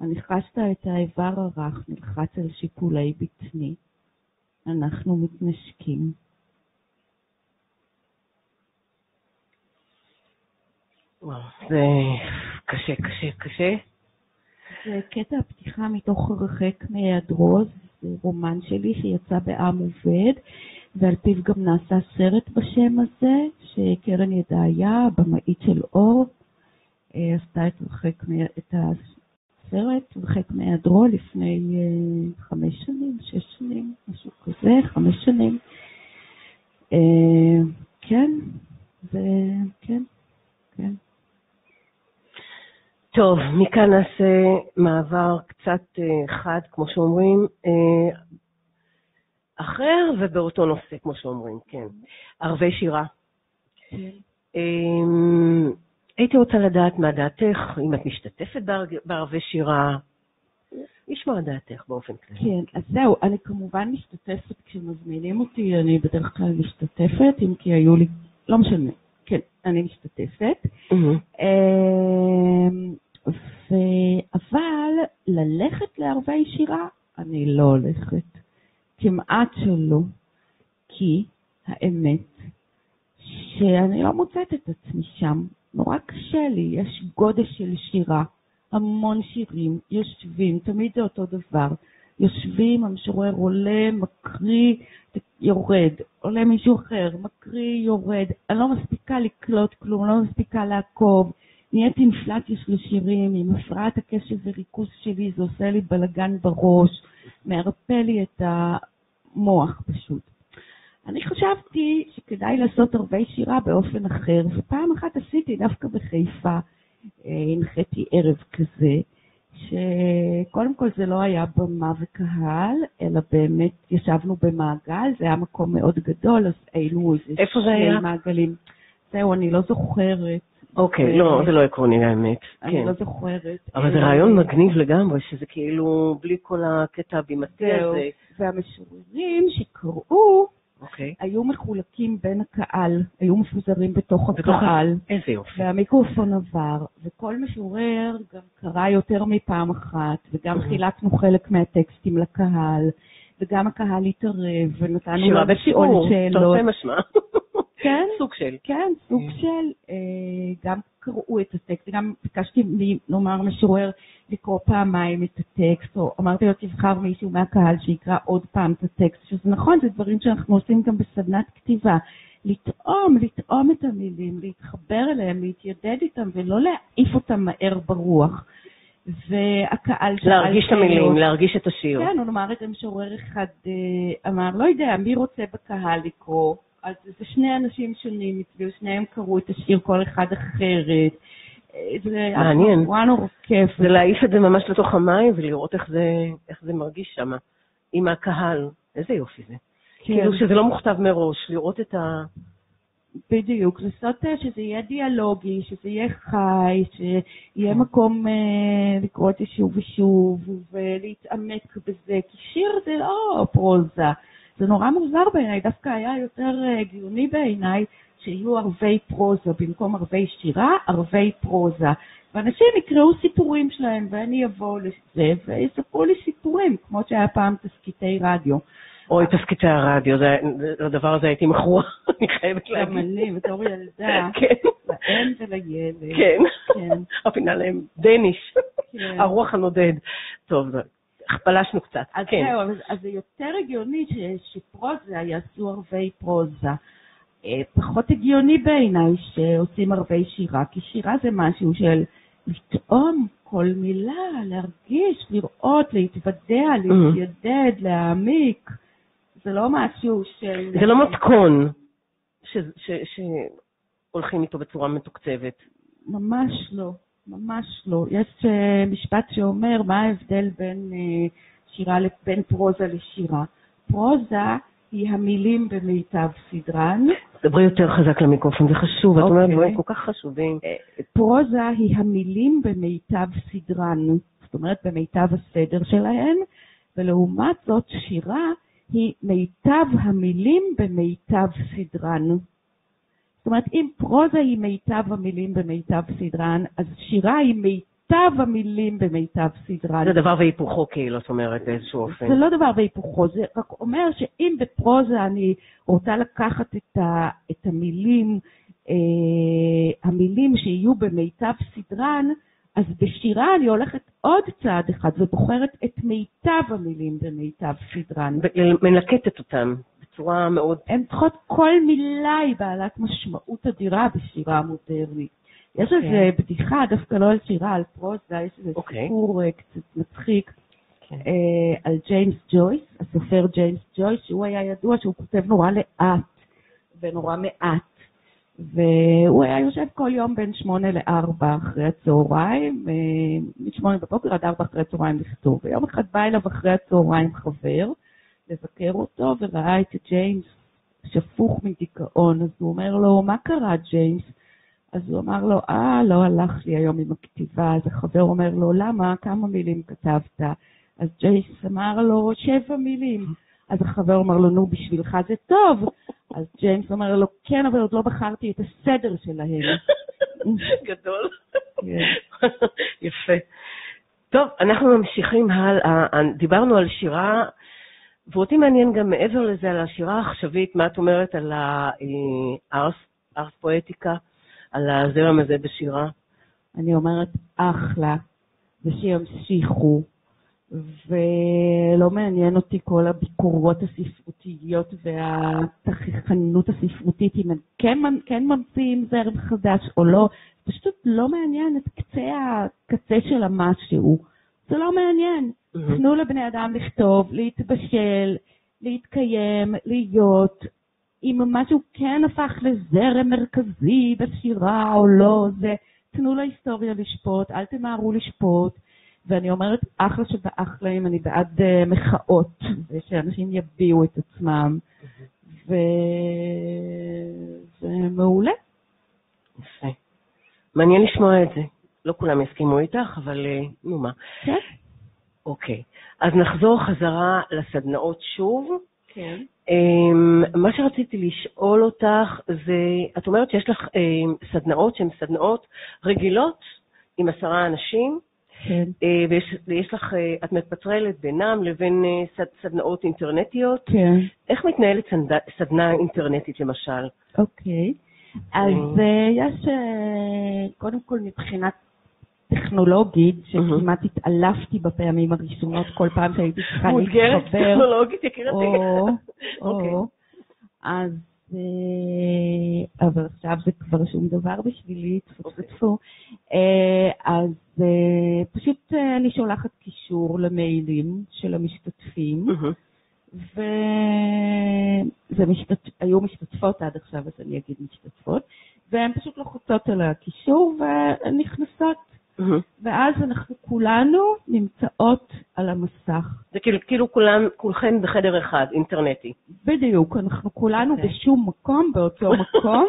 אני חשת את האיבר הרך נלחץ אל שיפולי בטני. אנחנו מתנשקים. זה קשה, קשה, קשה. זה קטע הפתיחה מתוך הרחק מהיעדרו, זה רומן שלי שיצא בעם עובד, ועל פיו גם נעשה סרט בשם הזה, שקרן ידעיה, הבמאית של אור, אה, עשתה את, רחק, מה- את הסרט הרחק מהיעדרו לפני אה, חמש שנים, שש שנים, משהו כזה, חמש שנים. אה, כן, זה, כן, כן. טוב, מכאן נעשה מעבר קצת אה, חד, כמו שאומרים, אה, אחר ובאותו נושא, כמו שאומרים, כן. ערבי שירה. כן. אמ, הייתי רוצה לדעת מה דעתך, אם את משתתפת בער- בערבי שירה, לשמוע דעתך באופן כללי. כן, אז זהו, אני כמובן משתתפת כשמזמינים אותי, אני בדרך כלל משתתפת, אם כי היו לי, לא משנה, כן, אני משתתפת. מהמם. ו... אבל ללכת לערבי שירה, אני לא הולכת. כמעט שלא. כי האמת שאני לא מוצאת את עצמי שם. נורא קשה לי, יש גודש של שירה, המון שירים, יושבים, תמיד זה אותו דבר. יושבים, המשורר עולה, מקריא, יורד, עולה מישהו אחר, מקריא, יורד. אני לא מספיקה לקלוט כלום, לא מספיקה לעקוב. נהייתי אינפלציה של שירים, עם הפרעת הקשב וריכוז שלי, זה עושה לי בלגן בראש, מערפה לי את המוח פשוט. אני חשבתי שכדאי לעשות ערבי שירה באופן אחר, ופעם אחת עשיתי דווקא בחיפה, אה, הנחיתי ערב כזה, שקודם כל זה לא היה במה וקהל, אלא באמת ישבנו במעגל, זה היה מקום מאוד גדול, אז היינו איזה שני? מעגלים. זהו, אני לא זוכרת. אוקיי, לא, זה לא עקרוני האמת. אני כן. לא זוכרת. אבל זה אה, רעיון מגניב לגמרי, שזה כאילו בלי כל הקטע הבימתי. הזה. והמשוררים שקראו אוקיי. היו מחולקים בין הקהל, היו מפוזרים בתוך הקהל, איזה יופי. והמיקרופון עבר, וכל משורר גם קרא יותר מפעם אחת, וגם. חילקנו חלק מהטקסטים לקהל, וגם הקהל התערב, ונתנו לו לשאול שאלות. תרתי משמע. כן, סוג של. כן, סוג Mm. של, אה, גם קראו את הטקסט, גם ביקשתי, נאמר, משורר לקרוא פעמיים את הטקסט, או אמרתי לו, תבחר מישהו מהקהל שיקרא עוד פעם את הטקסט, שזה נכון, זה דברים שאנחנו עושים גם בסדנת כתיבה. לטעום, לטעום את המילים, להתחבר אליהם, להתיידד איתם, ולא להעיף אותם מהר ברוח. והקהל שאל להרגיש את המילים. להרגיש את השיר. כן, הוא אמר איזה משורר אחד, אה, אמר, לא יודע, מי רוצה בקהל לקרוא? אז זה שני אנשים שונים אצלי, שניהם קראו את השיר כל אחד אחרת. אה, זה מעניין. נורא נורא כיף. זה להעיף את זה ממש לתוך המים ולראות איך זה, איך זה מרגיש שם, עם הקהל. איזה יופי זה. כן, כאילו שזה לא מוכתב מראש, לראות את ה... בדיוק, לעשות אה, שזה יהיה דיאלוגי, שזה יהיה חי, שיהיה מקום אה, לקרוא את זה שוב ושוב, ולהתעמק בזה, כי שיר זה לא פרוזה. זה נורא מוזר בעיניי, דווקא היה יותר אה, הגיוני בעיניי שיהיו ערבי פרוזה, במקום ערבי שירה, ערבי פרוזה. ואנשים יקראו סיפורים שלהם, ואני אבוא לזה, ויספרו לי סיפורים, כמו שהיה פעם תסקיטי רדיו. אוי, תפקידי הרדיו, לדבר הזה הייתי מכורה, אני חייבת גם להגיד. אני, בתור ילדה, כן, לאם ולילד. כן. כן. הפינה להם דניש, כן. הרוח הנודד. טוב, פלשנו קצת. אז כן. זהו, אז, זה יותר הגיוני שפרוזה יעשו ערבי פרוזה. אה, פחות הגיוני בעיניי שעושים ערבי שירה, כי שירה זה משהו של לטעום כל מילה, להרגיש, לראות, להתוודע, להתיידד, להעמיק. זה לא משהו של... זה לא מתכון שהולכים איתו בצורה מתוקצבת. ממש לא, ממש לא. יש אה, משפט שאומר מה ההבדל בין אה, שירה, בין פרוזה לשירה. פרוזה היא המילים במיטב סדרן, דברי יותר חזק למיקרופון, זה חשוב, את אומרת אוקיי. דברים כל כך חשובים. אה, פרוזה היא המילים במיטב סדרן, זאת אומרת במיטב הסדר שלהן, ולעומת זאת שירה היא מיטב המילים במיטב סדרן. זאת אומרת, אם פרוזה היא מיטב המילים במיטב סדרן, אז שירה היא מיטב המילים במיטב סדרן. זה דבר והיפוכו, כאילו, זאת אומרת, באיזשהו אופן. זה לא דבר והיפוכו, זה רק אומר שאם בפרוזה אני רוצה לקחת את, ה, את המילים, אה, המילים שיהיו במיטב סדרן, אז בשירה אני הולכת עוד צעד אחד ובוחרת את מיטב המילים במיטב סדרן. מלקטת אותם בצורה מאוד... הן צריכות, כל מילה היא בעלת משמעות אדירה בשירה המודרנית. יש אוקיי. איזה בדיחה, דווקא לא על שירה, על פרוזה, יש איזה אוקיי. סיפור אה, קצת מצחיק כן. אה, על ג'יימס ג'ויס, הסופר ג'יימס ג'ויס, שהוא היה ידוע שהוא כותב נורא לאט ונורא מעט. והוא היה יושב כל יום בין שמונה לארבע אחרי הצהריים, משמונה בבוקר עד ארבע אחרי הצהריים לכתוב. ויום אחד בא אליו אחרי הצהריים חבר לבקר אותו וראה את ג'יימס שפוך מדיכאון, אז הוא אומר לו, מה קרה ג'יימס? אז הוא אמר לו, אה, לא הלך לי היום עם הכתיבה. אז החבר אומר לו, למה? כמה מילים כתבת? אז ג'ייס אמר לו, שבע מילים. אז החבר אומר לו, נו, בשבילך זה טוב. אז ג'יימס אומר לו, כן, אבל עוד לא בחרתי את הסדר שלהם. גדול. כן. יפה. טוב, אנחנו ממשיכים הלאה. דיברנו על שירה, ואותי מעניין גם מעבר לזה, על השירה העכשווית, מה את אומרת על הארס ארס פואטיקה, על הזרם הזה בשירה? אני אומרת אחלה, ושימשיכו, ולא מעניין אותי כל הביקורות הספרותיות והתככנות הספרותית, אם הם כן, כן ממציאים זרם חדש או לא, פשוט לא מעניין את קצה הקצה של המשהו. זה לא מעניין. תנו לבני אדם לכתוב, להתבשל, להתקיים, להיות. אם משהו כן הפך לזרם מרכזי בשירה או לא, זה תנו להיסטוריה לשפוט, אל תמהרו לשפוט. ואני אומרת, אחלה שבאחלה אם אני בעד uh, מחאות, ושאנשים יביעו את עצמם, וזה מעולה. יפה. מעניין לשמוע את זה. לא כולם יסכימו איתך, אבל אה, נו מה. כן. אוקיי. אז נחזור חזרה לסדנאות שוב. כן. אמ, מה שרציתי לשאול אותך זה, את אומרת שיש לך אמ, סדנאות שהן סדנאות רגילות עם עשרה אנשים, כן. אה, ויש, לך, אה, את מפטרלת בינם לבין אה, סד, סדנאות אינטרנטיות. כן. איך מתנהלת סדנה, סדנה אינטרנטית למשל? אוקיי. אז יש, קודם כל מבחינת טכנולוגית, שכמעט התעלפתי בפעמים הראשונות, כל פעם שהייתי צריכה מאותגרת להתחבר. טכנולוגית, יקירתי. או, אוקיי. או, אז, אבל עכשיו זה כבר שום דבר בשבילי, טפו טפו אוקיי. טפו. אה, אז אה, פשוט אה, אני שולחת קישור למיילים של המשתתפים. והיו משתתפות עד עכשיו, אז אני אגיד משתתפות, והן פשוט לוחצות על הקישור ונכנסות. ואז אנחנו כולנו נמצאות על המסך. זה כאילו, כאילו כולם, כולכם בחדר אחד, אינטרנטי. בדיוק, אנחנו כולנו אוקיי. בשום מקום, באותו מקום.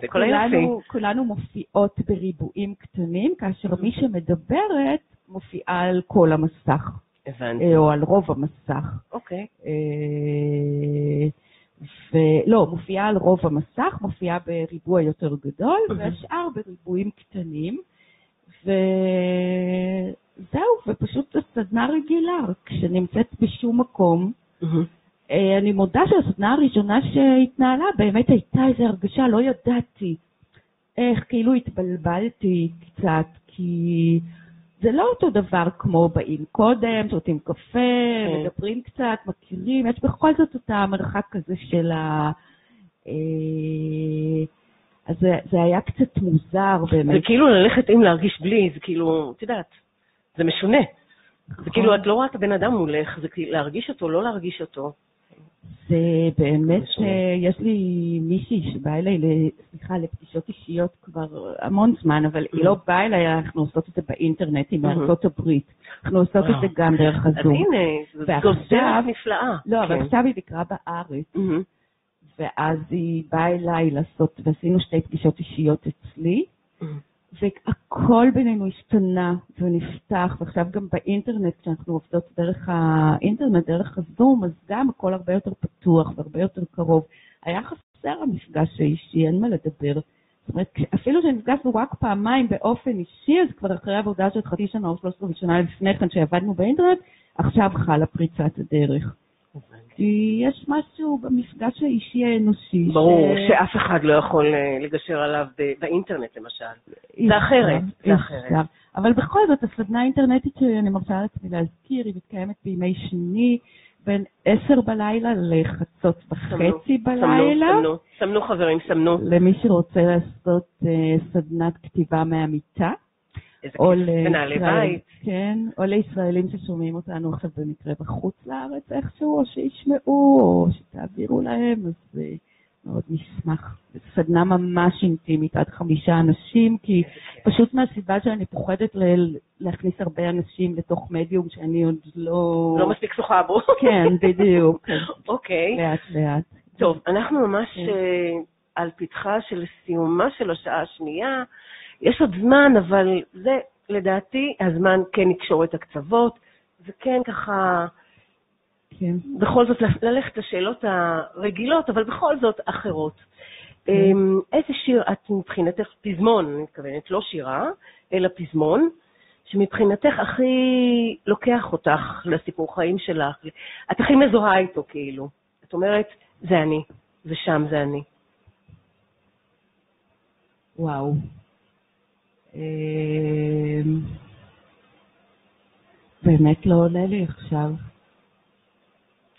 זה כל היופי. כולנו, כולנו מופיעות בריבועים קטנים, כאשר מי שמדברת מופיעה על כל המסך, הבנתי. אה, או על רוב המסך. אוקיי. אה, ולא, מופיעה על רוב המסך, מופיעה בריבוע יותר גדול, אוקיי. והשאר בריבועים קטנים. וזהו, ופשוט זו סדנה רגילה, כשנמצאת בשום מקום. אה, אני מודה שהסדנה הראשונה שהתנהלה באמת הייתה איזו הרגשה, לא ידעתי איך, כאילו התבלבלתי קצת, כי זה לא אותו דבר כמו באים קודם, שותים קפה, כן. מדברים קצת, מכירים, יש בכל זאת את המרחק הזה של ה... אה, אז זה, זה היה קצת מוזר זה באמת. כאילו ללכת עם להרגיש בלי, זה כאילו, את יודעת, זה משונה. נכון. זה כאילו, את לא רואה את הבן אדם מולך, זה כאילו להרגיש אותו, לא להרגיש אותו. זה באמת. אה, יש לי מישהי שבאה אליי, סליחה, לפגישות אישיות כבר המון זמן, אבל היא לא באה אליי, אנחנו עושות את זה באינטרנט, היא. מארצות הברית. אנחנו עושות את זה גם דרך אז הזום. הנה, זו- דרך נפלאה. לא, אבל כן. עכשיו היא ביקרה בארץ. ואז היא באה אליי לעשות, ועשינו שתי פגישות אישיות אצלי. והכל בינינו השתנה ונפתח, ועכשיו גם באינטרנט, כשאנחנו עובדות דרך האינטרנט, דרך הזום, אז גם הכל הרבה יותר פתוח והרבה יותר קרוב. היה חסר המפגש האישי, אין מה לדבר. זאת אומרת, אפילו שנפגשנו רק פעמיים באופן אישי, אז כבר אחרי עבודה של חצי שנה או שלוש עשרה שנה לפני כן שעבדנו באינטרנט, עכשיו חלה פריצת הדרך. כי יש משהו במפגש האישי האנושי. ברור, ש- שאף אחד לא יכול אה, לגשר עליו באינטרנט, למשל. זה אחרת, זה אחרת. אבל בכל זאת, הסדנה האינטרנטית שאני מרשה לעצמי להזכיר, היא מתקיימת בימי שני בין עשר בלילה לחצות וחצי בלילה. סמנו, סמנו חברים, סמנו. למי שרוצה לעשות אה, סדנת כתיבה מהמיטה, איזה לישראלים, בית. כן, או לישראלים ששומעים אותנו עכשיו במקרה בחוץ לארץ איכשהו, או שישמעו, או שתעבירו להם, אז אה, מאוד נשמח. זו סדנה ממש אינטימית, עד חמישה אנשים, כי פשוט מהסיבה שאני פוחדת ל- להכניס הרבה אנשים לתוך מדיום שאני עוד לא... לא מספיק שוחה בו. כן, בדיוק. כן. אוקיי. לאט לאט. טוב, אנחנו ממש כן. אה, על פתחה של סיומה של השעה השנייה. יש עוד זמן, אבל זה, לדעתי, הזמן כן יקשור את הקצוות, וכן ככה, כן. בכל זאת, ללכת לשאלות הרגילות, אבל בכל זאת אחרות. כן. אמ, איזה שיר את מבחינתך, פזמון, אני מתכוונת, לא שירה, אלא פזמון, שמבחינתך הכי לוקח אותך לסיפור חיים שלך, את הכי מזוהה איתו כאילו. את אומרת, זה אני, ושם זה אני. וואו. אמ, באמת לא עולה לי עכשיו.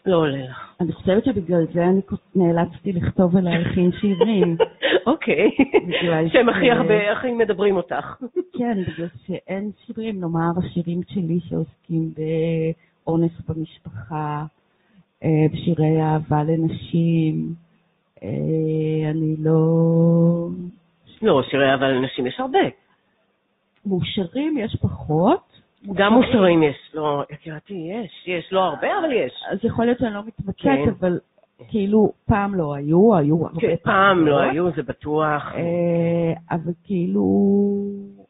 לא עולה לך. אני חושבת שבגלל זה אני נאלצתי לכתוב ולהלחין שירים. אוקיי. בגלל שהם הכי הרבה, הכי מדברים אותך. כן, בגלל שאין שירים, נאמר השירים שלי שעוסקים באונס במשפחה, אה, בשירי אהבה לנשים. אה, אני לא... לא, שירי אהבה לנשים יש הרבה. מאושרים יש פחות. גם מוסרים יש. לא, יקירתי, יש, יש. לא הרבה, אבל יש. אז יכול להיות שאני לא מתמצאת, כן. אבל כאילו פעם לא היו, היו הרבה כן, פעם לא. היו, זה בטוח. אה, אבל כאילו,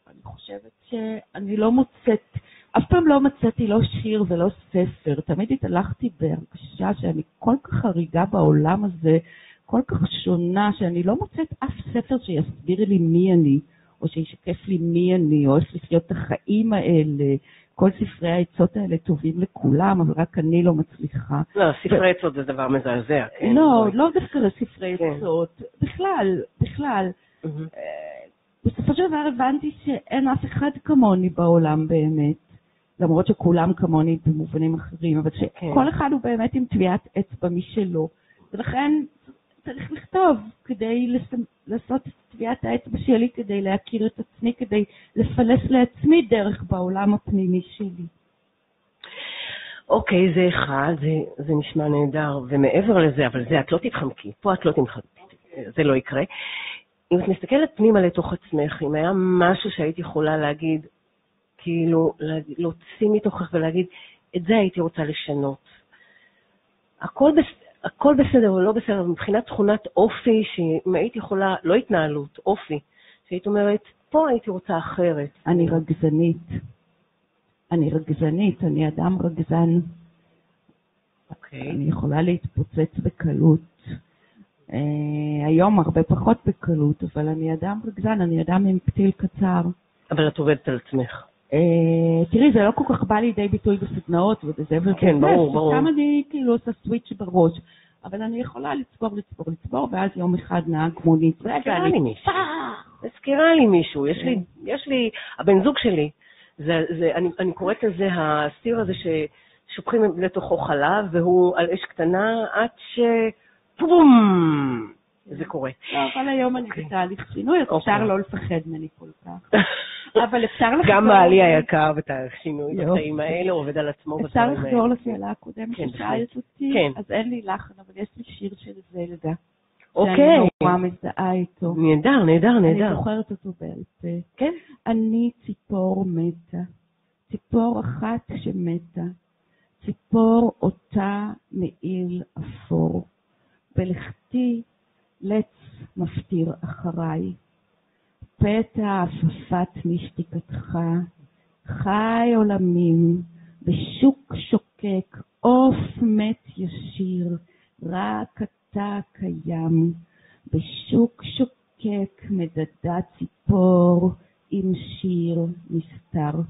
אני חושבת שאני לא מוצאת, אף פעם לא מצאתי לא שיר ולא ספר. תמיד התהלכתי בהרגשה שאני כל כך חריגה בעולם הזה, כל כך שונה, שאני לא מוצאת אף ספר שיסביר לי מי אני, או שישקף לי מי אני, או איך לחיות את החיים האלה. כל ספרי העצות האלה טובים לכולם, אבל רק אני לא מצליחה. לא, ספרי עצות זה דבר מזעזע. כן, לא. לא דווקא לספרי כן. עצות, בכלל, בכלל. אה, בסופו של דבר הבנתי שאין אף אחד כמוני בעולם באמת, למרות שכולם כמוני במובנים אחרים, אבל כן. שכל אחד הוא באמת עם טביעת אצבע משלו, ולכן צריך לכתוב כדי לס- לעשות את טביעת האצבע שלי, כדי להכיר את עצמי, כדי לפלס לעצמי דרך בעולם הפנימי שלי. אוקיי, זה אחד, זה, זה נשמע נהדר, ומעבר לזה, אבל זה, את לא תתחמקי, פה את לא תתחמקי, זה לא יקרה. אם את מסתכלת פנימה לתוך עצמך, אם היה משהו שהיית יכולה להגיד, כאילו, להוציא מתוכך ולהגיד, את זה הייתי רוצה לשנות. הכל, בס... הכל בסדר או לא בסדר, מבחינת תכונת אופי, שאם היית יכולה, לא התנהלות, אופי, שהיית אומרת, פה הייתי רוצה אחרת. אני רגזנית. אני רגזנית, אני אדם רגזן. אוקיי. אני יכולה להתפוצץ בקלות. אה, היום הרבה פחות בקלות, אבל אני אדם רגזן, אני אדם עם פתיל קצר. אבל את עובדת על עצמך. אה, תראי, זה לא כל כך בא לידי ביטוי בסדנאות ובזה. כן, ברור, ברור. שם אני כאילו עושה סוויץ' בראש. אבל אני יכולה לצבור, לצבור, לצבור, ואז יום אחד נהג מונית. רגע, מזכירה אני לי מישהו. מזכירה לי מישהו. יש לי, יש לי, הבן זוג שלי, זה, זה, אני, אני קוראת לזה הסיר הזה ששופכים לתוכו חלב, והוא על אש קטנה עד ש... פום! זה קורה. לא, אבל היום אני אוקיי. בתהליך שינוי, אז אוקיי. אפשר לא לפחד ממני כל כך. אבל אפשר לחזור... גם בעלי היקר השינוי יופי. בקטעים האלה, עובד על עצמו אפשר בדברים לחזור האלה. לשאלה הקודמת כן, ששאלת אותי? כן. אז אין לי לחן, אבל יש לי שיר של זלדה. אוקיי. שאני נורא מזדהה איתו. נהדר, נהדר, אני נהדר. זוכרת אותו בעל פה. כן. אני ציפור מתה, ציפור אחת שמתה, ציפור אותה מעיל אפור. בלכתי לץ מפטיר אחריי, פתע עפפת משתיקתך, חי עולמים, בשוק שוקק, עוף מת ישיר, רק אתה קיים, בשוק שוקק מדדה ציפור עם שיר נסתר.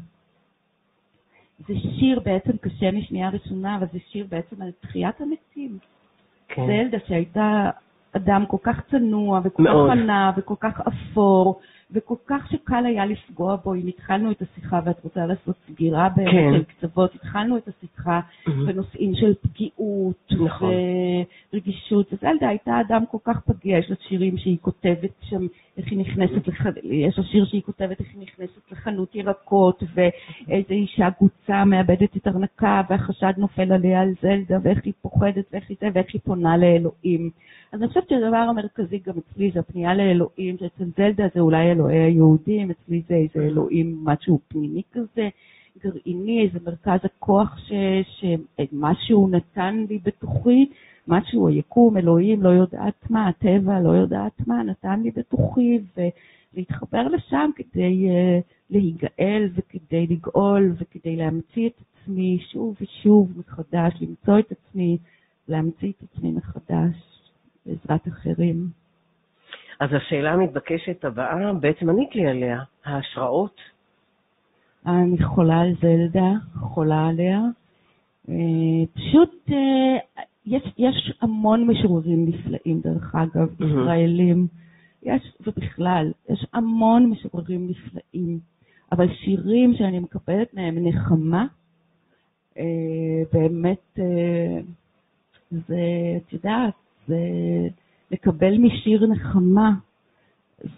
זה שיר בעצם קשה משנייה ראשונה, אבל זה שיר בעצם על תחיית המתים. כן. זלדה שהייתה אדם כל כך צנוע וכל מאוד. כך ענה וכל כך אפור וכל כך שקל היה לפגוע בו אם התחלנו את השיחה ואת רוצה לעשות סגירה באמת כן. של קצוות, התחלנו את השיחה מהמם. בנושאים של פגיעות נכון. ורגישות. וזלדה הייתה אדם כל כך פגיע, יש לה שירים שהיא כותבת שם, איך היא נכנסת, לח... יש לה שיר שהיא כותבת איך היא נכנסת לחנות ירקות, ואיזה אישה גוצה מאבדת את ארנקה, והחשד נופל עליה על זלדה, ואיך היא פוחדת, ואיך היא זה, ואיך היא פונה לאלוהים. אז אני חושבת שהדבר המרכזי גם אצלי זה הפנייה לאלוהים, שאצל זלדה זה אולי אלוהי היהודים, אצלי זה איזה אלוהים, משהו פנימי כזה. גרעיני, איזה מרכז הכוח ש, שמשהו נתן לי בתוכי, משהו, היקום, אלוהים, לא יודעת מה, הטבע, לא יודעת מה, נתן לי בתוכי, ולהתחבר לשם כדי uh, להיגאל וכדי לגאול וכדי להמציא את עצמי שוב ושוב מחדש, למצוא את עצמי, להמציא את עצמי מחדש בעזרת אחרים. אז השאלה המתבקשת הבאה, בעצם ענית לי עליה, ההשראות. אני חולה על זלדה, חולה עליה. אה, פשוט אה, יש, יש המון משוררים נפלאים, דרך אגב, מהמם. ישראלים, יש, ובכלל, יש המון משוררים נפלאים, אבל שירים שאני מקבלת מהם נחמה, אה, באמת, זה, את יודעת, זה לקבל משיר נחמה,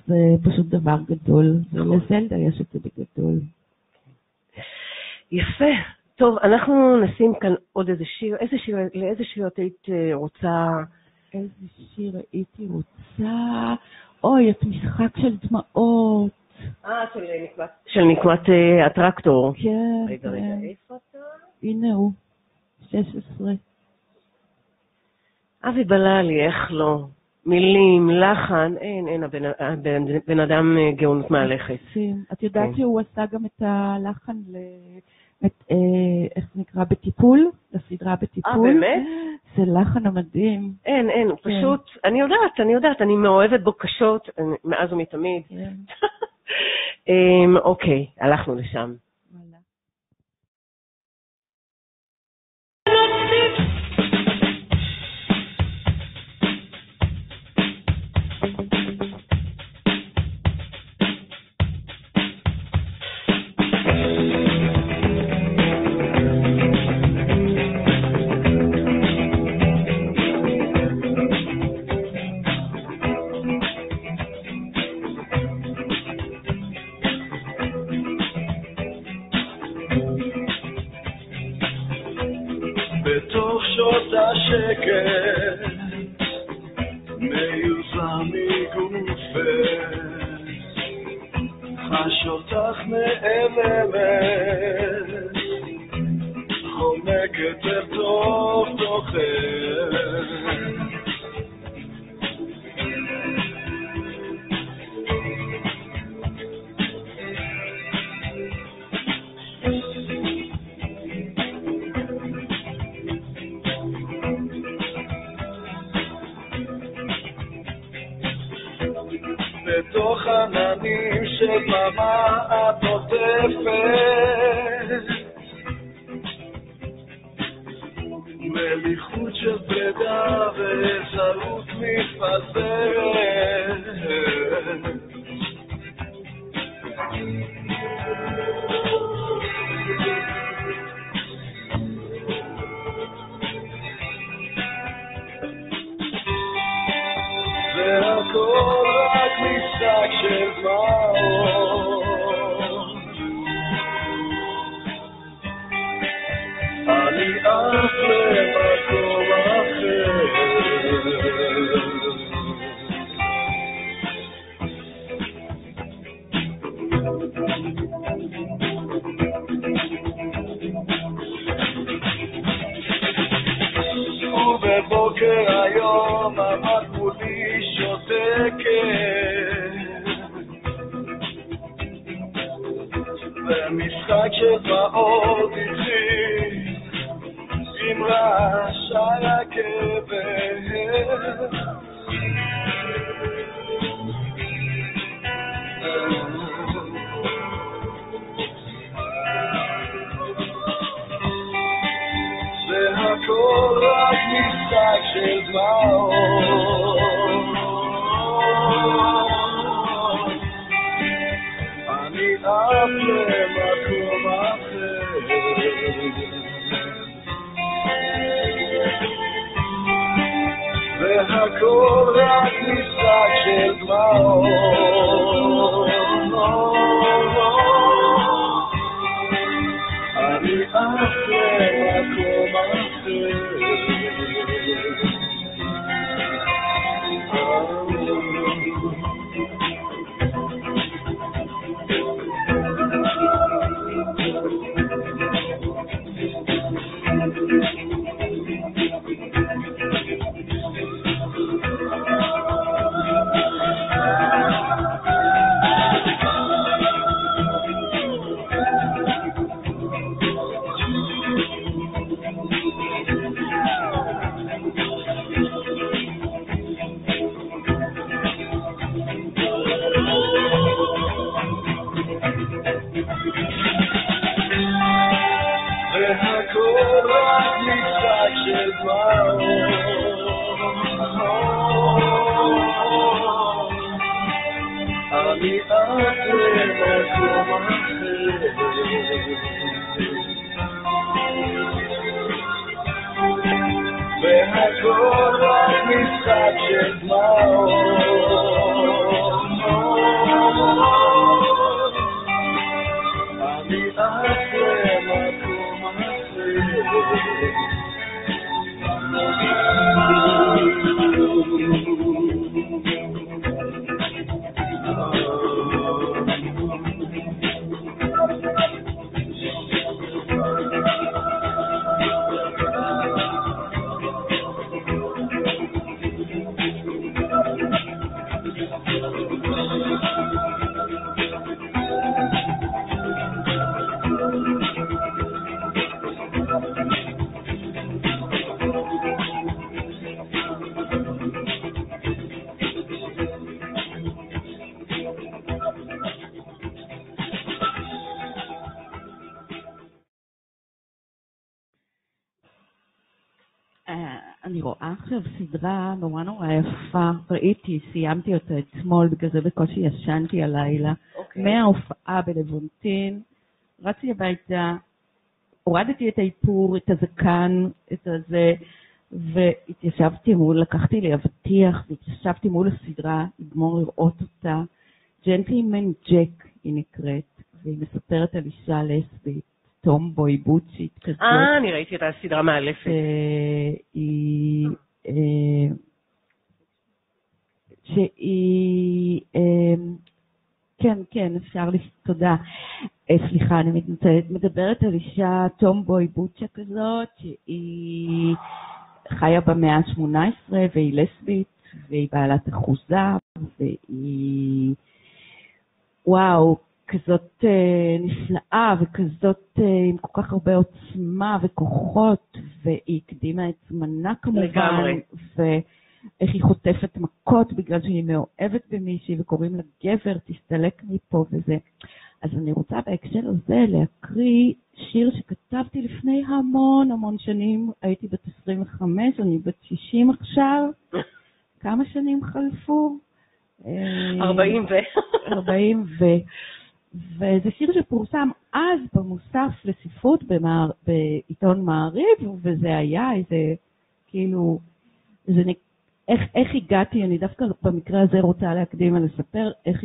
זה פשוט דבר גדול, נכון. ולזלדה יש את זה בגדול. יפה. טוב, אנחנו נשים כאן עוד איזה שיר. איזה שיר, לאיזה שיר את היית אה, רוצה? איזה שיר הייתי רוצה, אוי, את משחק של דמעות. אה, של נקמת... של נקמת אה, הטרקטור. כן, רגע, רגע, כן. איפה אתה? הנה הוא, 16. אבי בללי, איך לא? מילים, לחן, אין, אין, הבן, הבן, בן אדם אה, גאונות מהלכת. את יודעת כן. שהוא עשה גם את הלחן ל... את, אה, איך זה נקרא? בטיפול? לסדרה בטיפול? אה, באמת? זה לחן המדהים. אין, אין, הוא כן. פשוט, אני יודעת, אני יודעת, אני מאוהבת בו קשות, אני- מאז ומתמיד. כן. אמ, אוקיי, הלכנו לשם. בתוך שעות השקט, מיוזם מגופך, חש אותך נעלמת, חומקת אל תוך תוכך. עננים של דממה את עוטפת מליחות של פרידה וזרות מתפזרת ובבוקר היום עמד מולי שותקת. ומשחק של דמעות התחיל עם רעש הרכבת משחק של דמעות. אני עף למקום אחר. והכל רק משחק של דמעות. אתמול, בגלל זה בקושי ישנתי הלילה. אוקיי. מההופעה בלוונטין, רצתי הביתה, הורדתי את האיפור, את הזקן, את הזה, והתיישבתי מול, לקחתי לי אבטיח, והתיישבתי מול הסדרה, לגמור לראות אותה. ג'נטלמן ג'ק היא נקראת, והיא מספרת על אישה לסבית, טומבוי בוצ'ית כזאת. אה, אני ראיתי את הסדרה מאלפת. שהיא, אה, שהיא, אה, כן, כן, אפשר, לס- תודה. אה, סליחה, אני מתנצלת. מדברת על אישה טומבוי בוצ'ה כזאת, שהיא חיה במאה ה-18 והיא לסבית, והיא בעלת אחוזה, והיא, וואו, כזאת אה, נפלאה וכזאת אה, עם כל כך הרבה עוצמה וכוחות, והיא הקדימה את זמנה כמובן, לגמרי. ואיך היא חוטפת מכות בגלל שהיא מאוהבת במישהי וקוראים לה גבר, תסתלק מפה וזה. אז אני רוצה בהקשר הזה להקריא שיר שכתבתי לפני המון המון שנים, הייתי בת 25, אני בת 60 עכשיו. כמה שנים חלפו? אה, 40 ו... 40 ו... וזה שיר שפורסם אז במוסף לספרות במער, בעיתון מעריב, וזה היה איזה, כאילו, זה, נ- איך, איך הגעתי, אני דווקא במקרה הזה רוצה להקדים ולספר איך,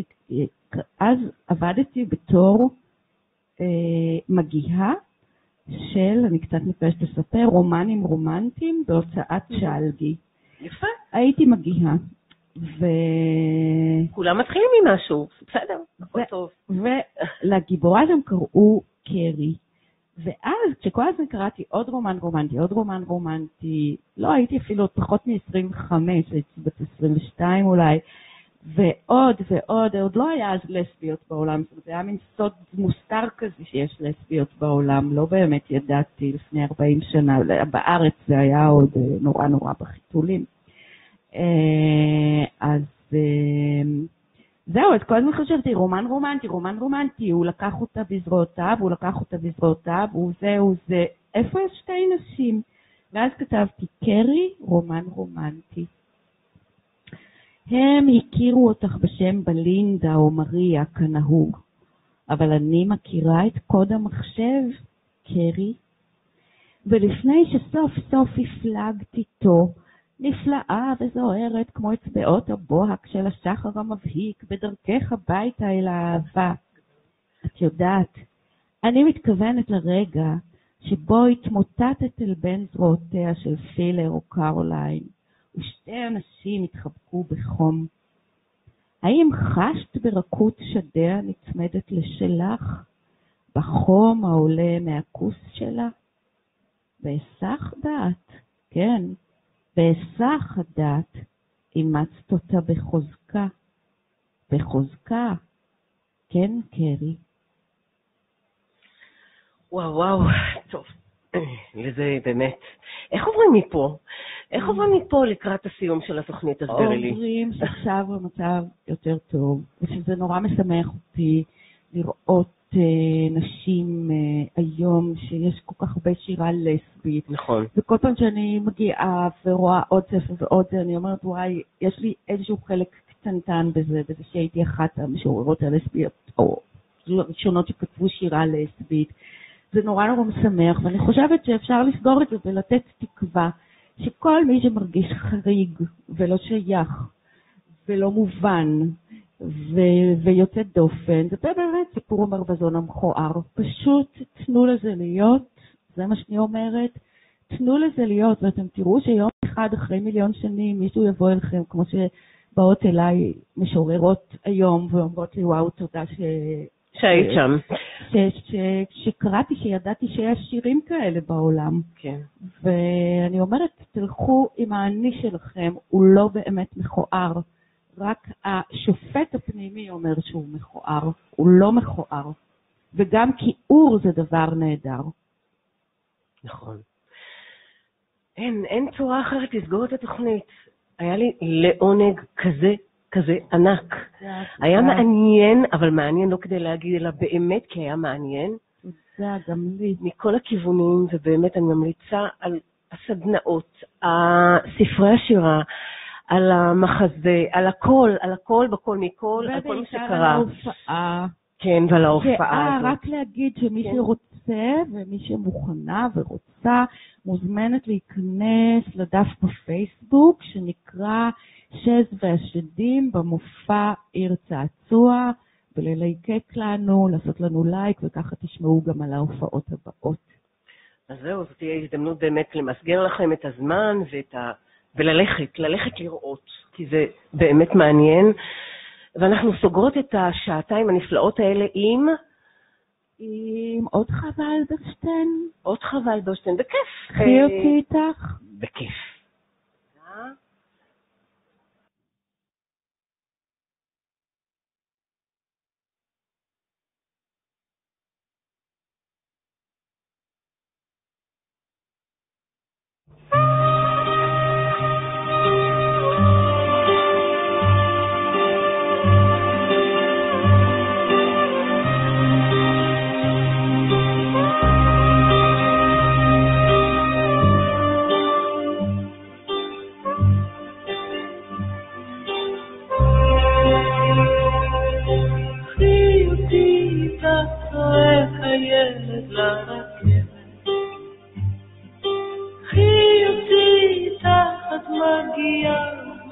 אז עבדתי בתור אה, מגיהה של, אני קצת מתביישת לספר, רומנים רומנטיים בהוצאת שלגי. יפה. הייתי מגיהה, ו... כולם מתחילים ממשהו, בסדר, הכל טוב. ולגיבורה שם קראו קרי. ואז כשכל הזמן קראתי עוד רומן רומנטי, עוד רומן רומנטי, לא הייתי אפילו פחות מ-25, הייתי בת 22 אולי, ועוד ועוד, עוד לא היה אז לסביות בעולם, זאת אומרת, זה היה מין סוד מוסתר כזה שיש לסביות בעולם, לא באמת ידעתי לפני 40 שנה, בארץ זה היה עוד אה, נורא נורא בחיתולים. אה, אז אה, זהו, אז כל הזמן חשבתי, רומן רומנטי, רומן רומנטי, הוא לקח אותה בזרועותיו, הוא לקח אותה בזרועותיו, הוא זה, הוא זה, איפה יש שתי נשים? ואז כתבתי, קרי, רומן רומנטי. הם הכירו אותך בשם בלינדה או מריה כנהוג, אבל אני מכירה את קוד המחשב, קרי. ולפני שסוף סוף הפלגת איתו, נפלאה וזוהרת כמו אצבעות הבוהק של השחר המבהיק בדרכך הביתה אל האהבה. את יודעת, אני מתכוונת לרגע שבו התמוטטת אל בין זרועותיה של פילר או קרוליין, ושתי אנשים התחבקו בחום. האם חשת ברכות שדיה נצמדת לשלך, בחום העולה מהכוס שלה? בהיסח דעת, כן, בהיסח הדעת אימצת אותה בחוזקה. בחוזקה, כן, קרי. וואו, וואו, טוב. לזה באמת. איך עוברים מפה? איך עוברים מפה לקראת הסיום של התוכנית? תסבירי לי. אומרים שעכשיו המצב יותר טוב, ושזה נורא משמח אותי לראות נשים אה, היום, שיש כל כך הרבה שירה לסבית. נכון. וכל פעם שאני מגיעה ורואה עוד ספר ועוד זה, אני אומרת, וואי, יש לי איזשהו חלק קטנטן בזה, בזה שהייתי אחת המשוררות הלסביות, או ראשונות שכתבו שירה לסבית. זה נורא נורא משמח, ואני חושבת שאפשר לסגור את זה ולתת תקווה שכל מי שמרגיש חריג ולא שייך ולא מובן ו- ויוצא דופן, זה באמת סיפור המרווזון המכוער. פשוט תנו לזה להיות, זה מה שאני אומרת, תנו לזה להיות, ואתם תראו שיום אחד אחרי מיליון שנים מישהו יבוא אליכם, כמו שבאות אליי משוררות היום ואומרות לי, וואו, תודה ש... שהיית שם. ש, ש, שקראתי, שידעתי שיש שירים כאלה בעולם. כן. ואני אומרת, תלכו עם האני שלכם, הוא לא באמת מכוער. רק השופט הפנימי אומר שהוא מכוער, הוא לא מכוער. וגם כיעור זה דבר נהדר. נכון. אין, אין צורה אחרת לסגור את התוכנית. היה לי לעונג כזה, כזה ענק. היה מעניין, אבל מעניין לא כדי להגיד, אלא באמת כי היה מעניין, תודה, גם לי. מכל הכיוונים, ובאמת אני ממליצה על הסדנאות, ספרי השירה, על המחזה, על הכל, על הכל בכל מכל, על כל מה שקרה. ההופעה. כן, ועל ההופעה ואה, הזאת. רק להגיד שמי כן. שרוצה ומי שמוכנה ורוצה מוזמנת להיכנס לדף בפייסבוק שנקרא שז והשדים במופע עיר צעצוע ולליקק לנו, לעשות לנו לייק וככה תשמעו גם על ההופעות הבאות. אז זהו, זאת תהיה הזדמנות באמת למסגר לכם את הזמן ואת ה... וללכת, ללכת לראות, כי זה באמת מעניין. ואנחנו סוגרות את השעתיים הנפלאות האלה עם עם עוד חווה אלברשטיין, עוד חווה אלברשטיין, בכיף. קחי אה, אותי איתך. בכיף. קחי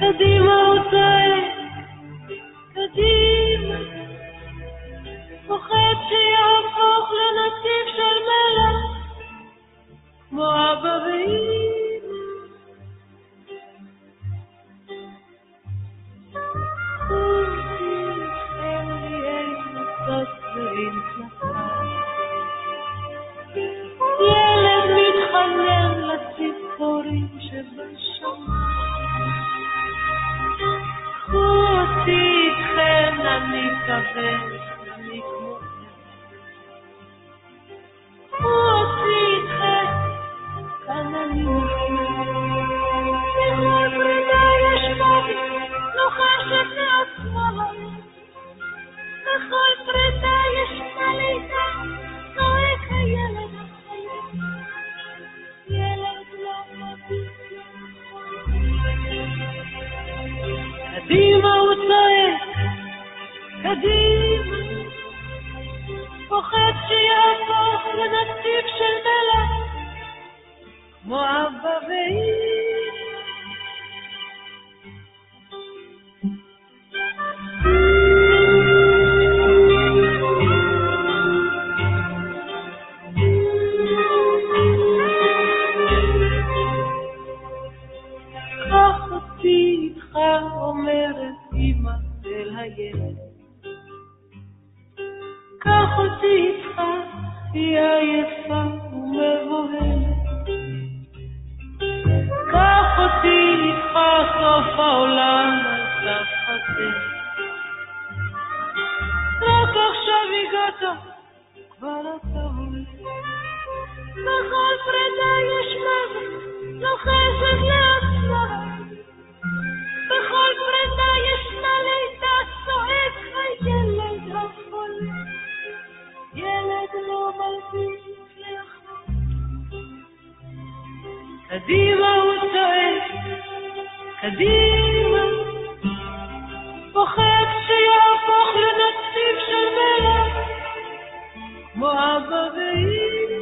קדימה שיהפוך לנתיב של מלח, כמו אבא ואמא. ילד מתחנן לציפורים שבשמיים. קחו אותי איתכם, אני כבד, מדהים, פוחד שיהפוך לנציב של מלח, כמו אבא ואימא. אותי איתך, היא עייפה ומבוהלת. קח אותי איתך סוף העולם על סף חצי. רק עכשיו הגעת, כבר אתה עולה. בכל פרידה יש מוות, לוחשת לאט קדימה הוא צועק, קדימה, פוחד שיהפוך לנציב של מלך, כמו אבא ואימא.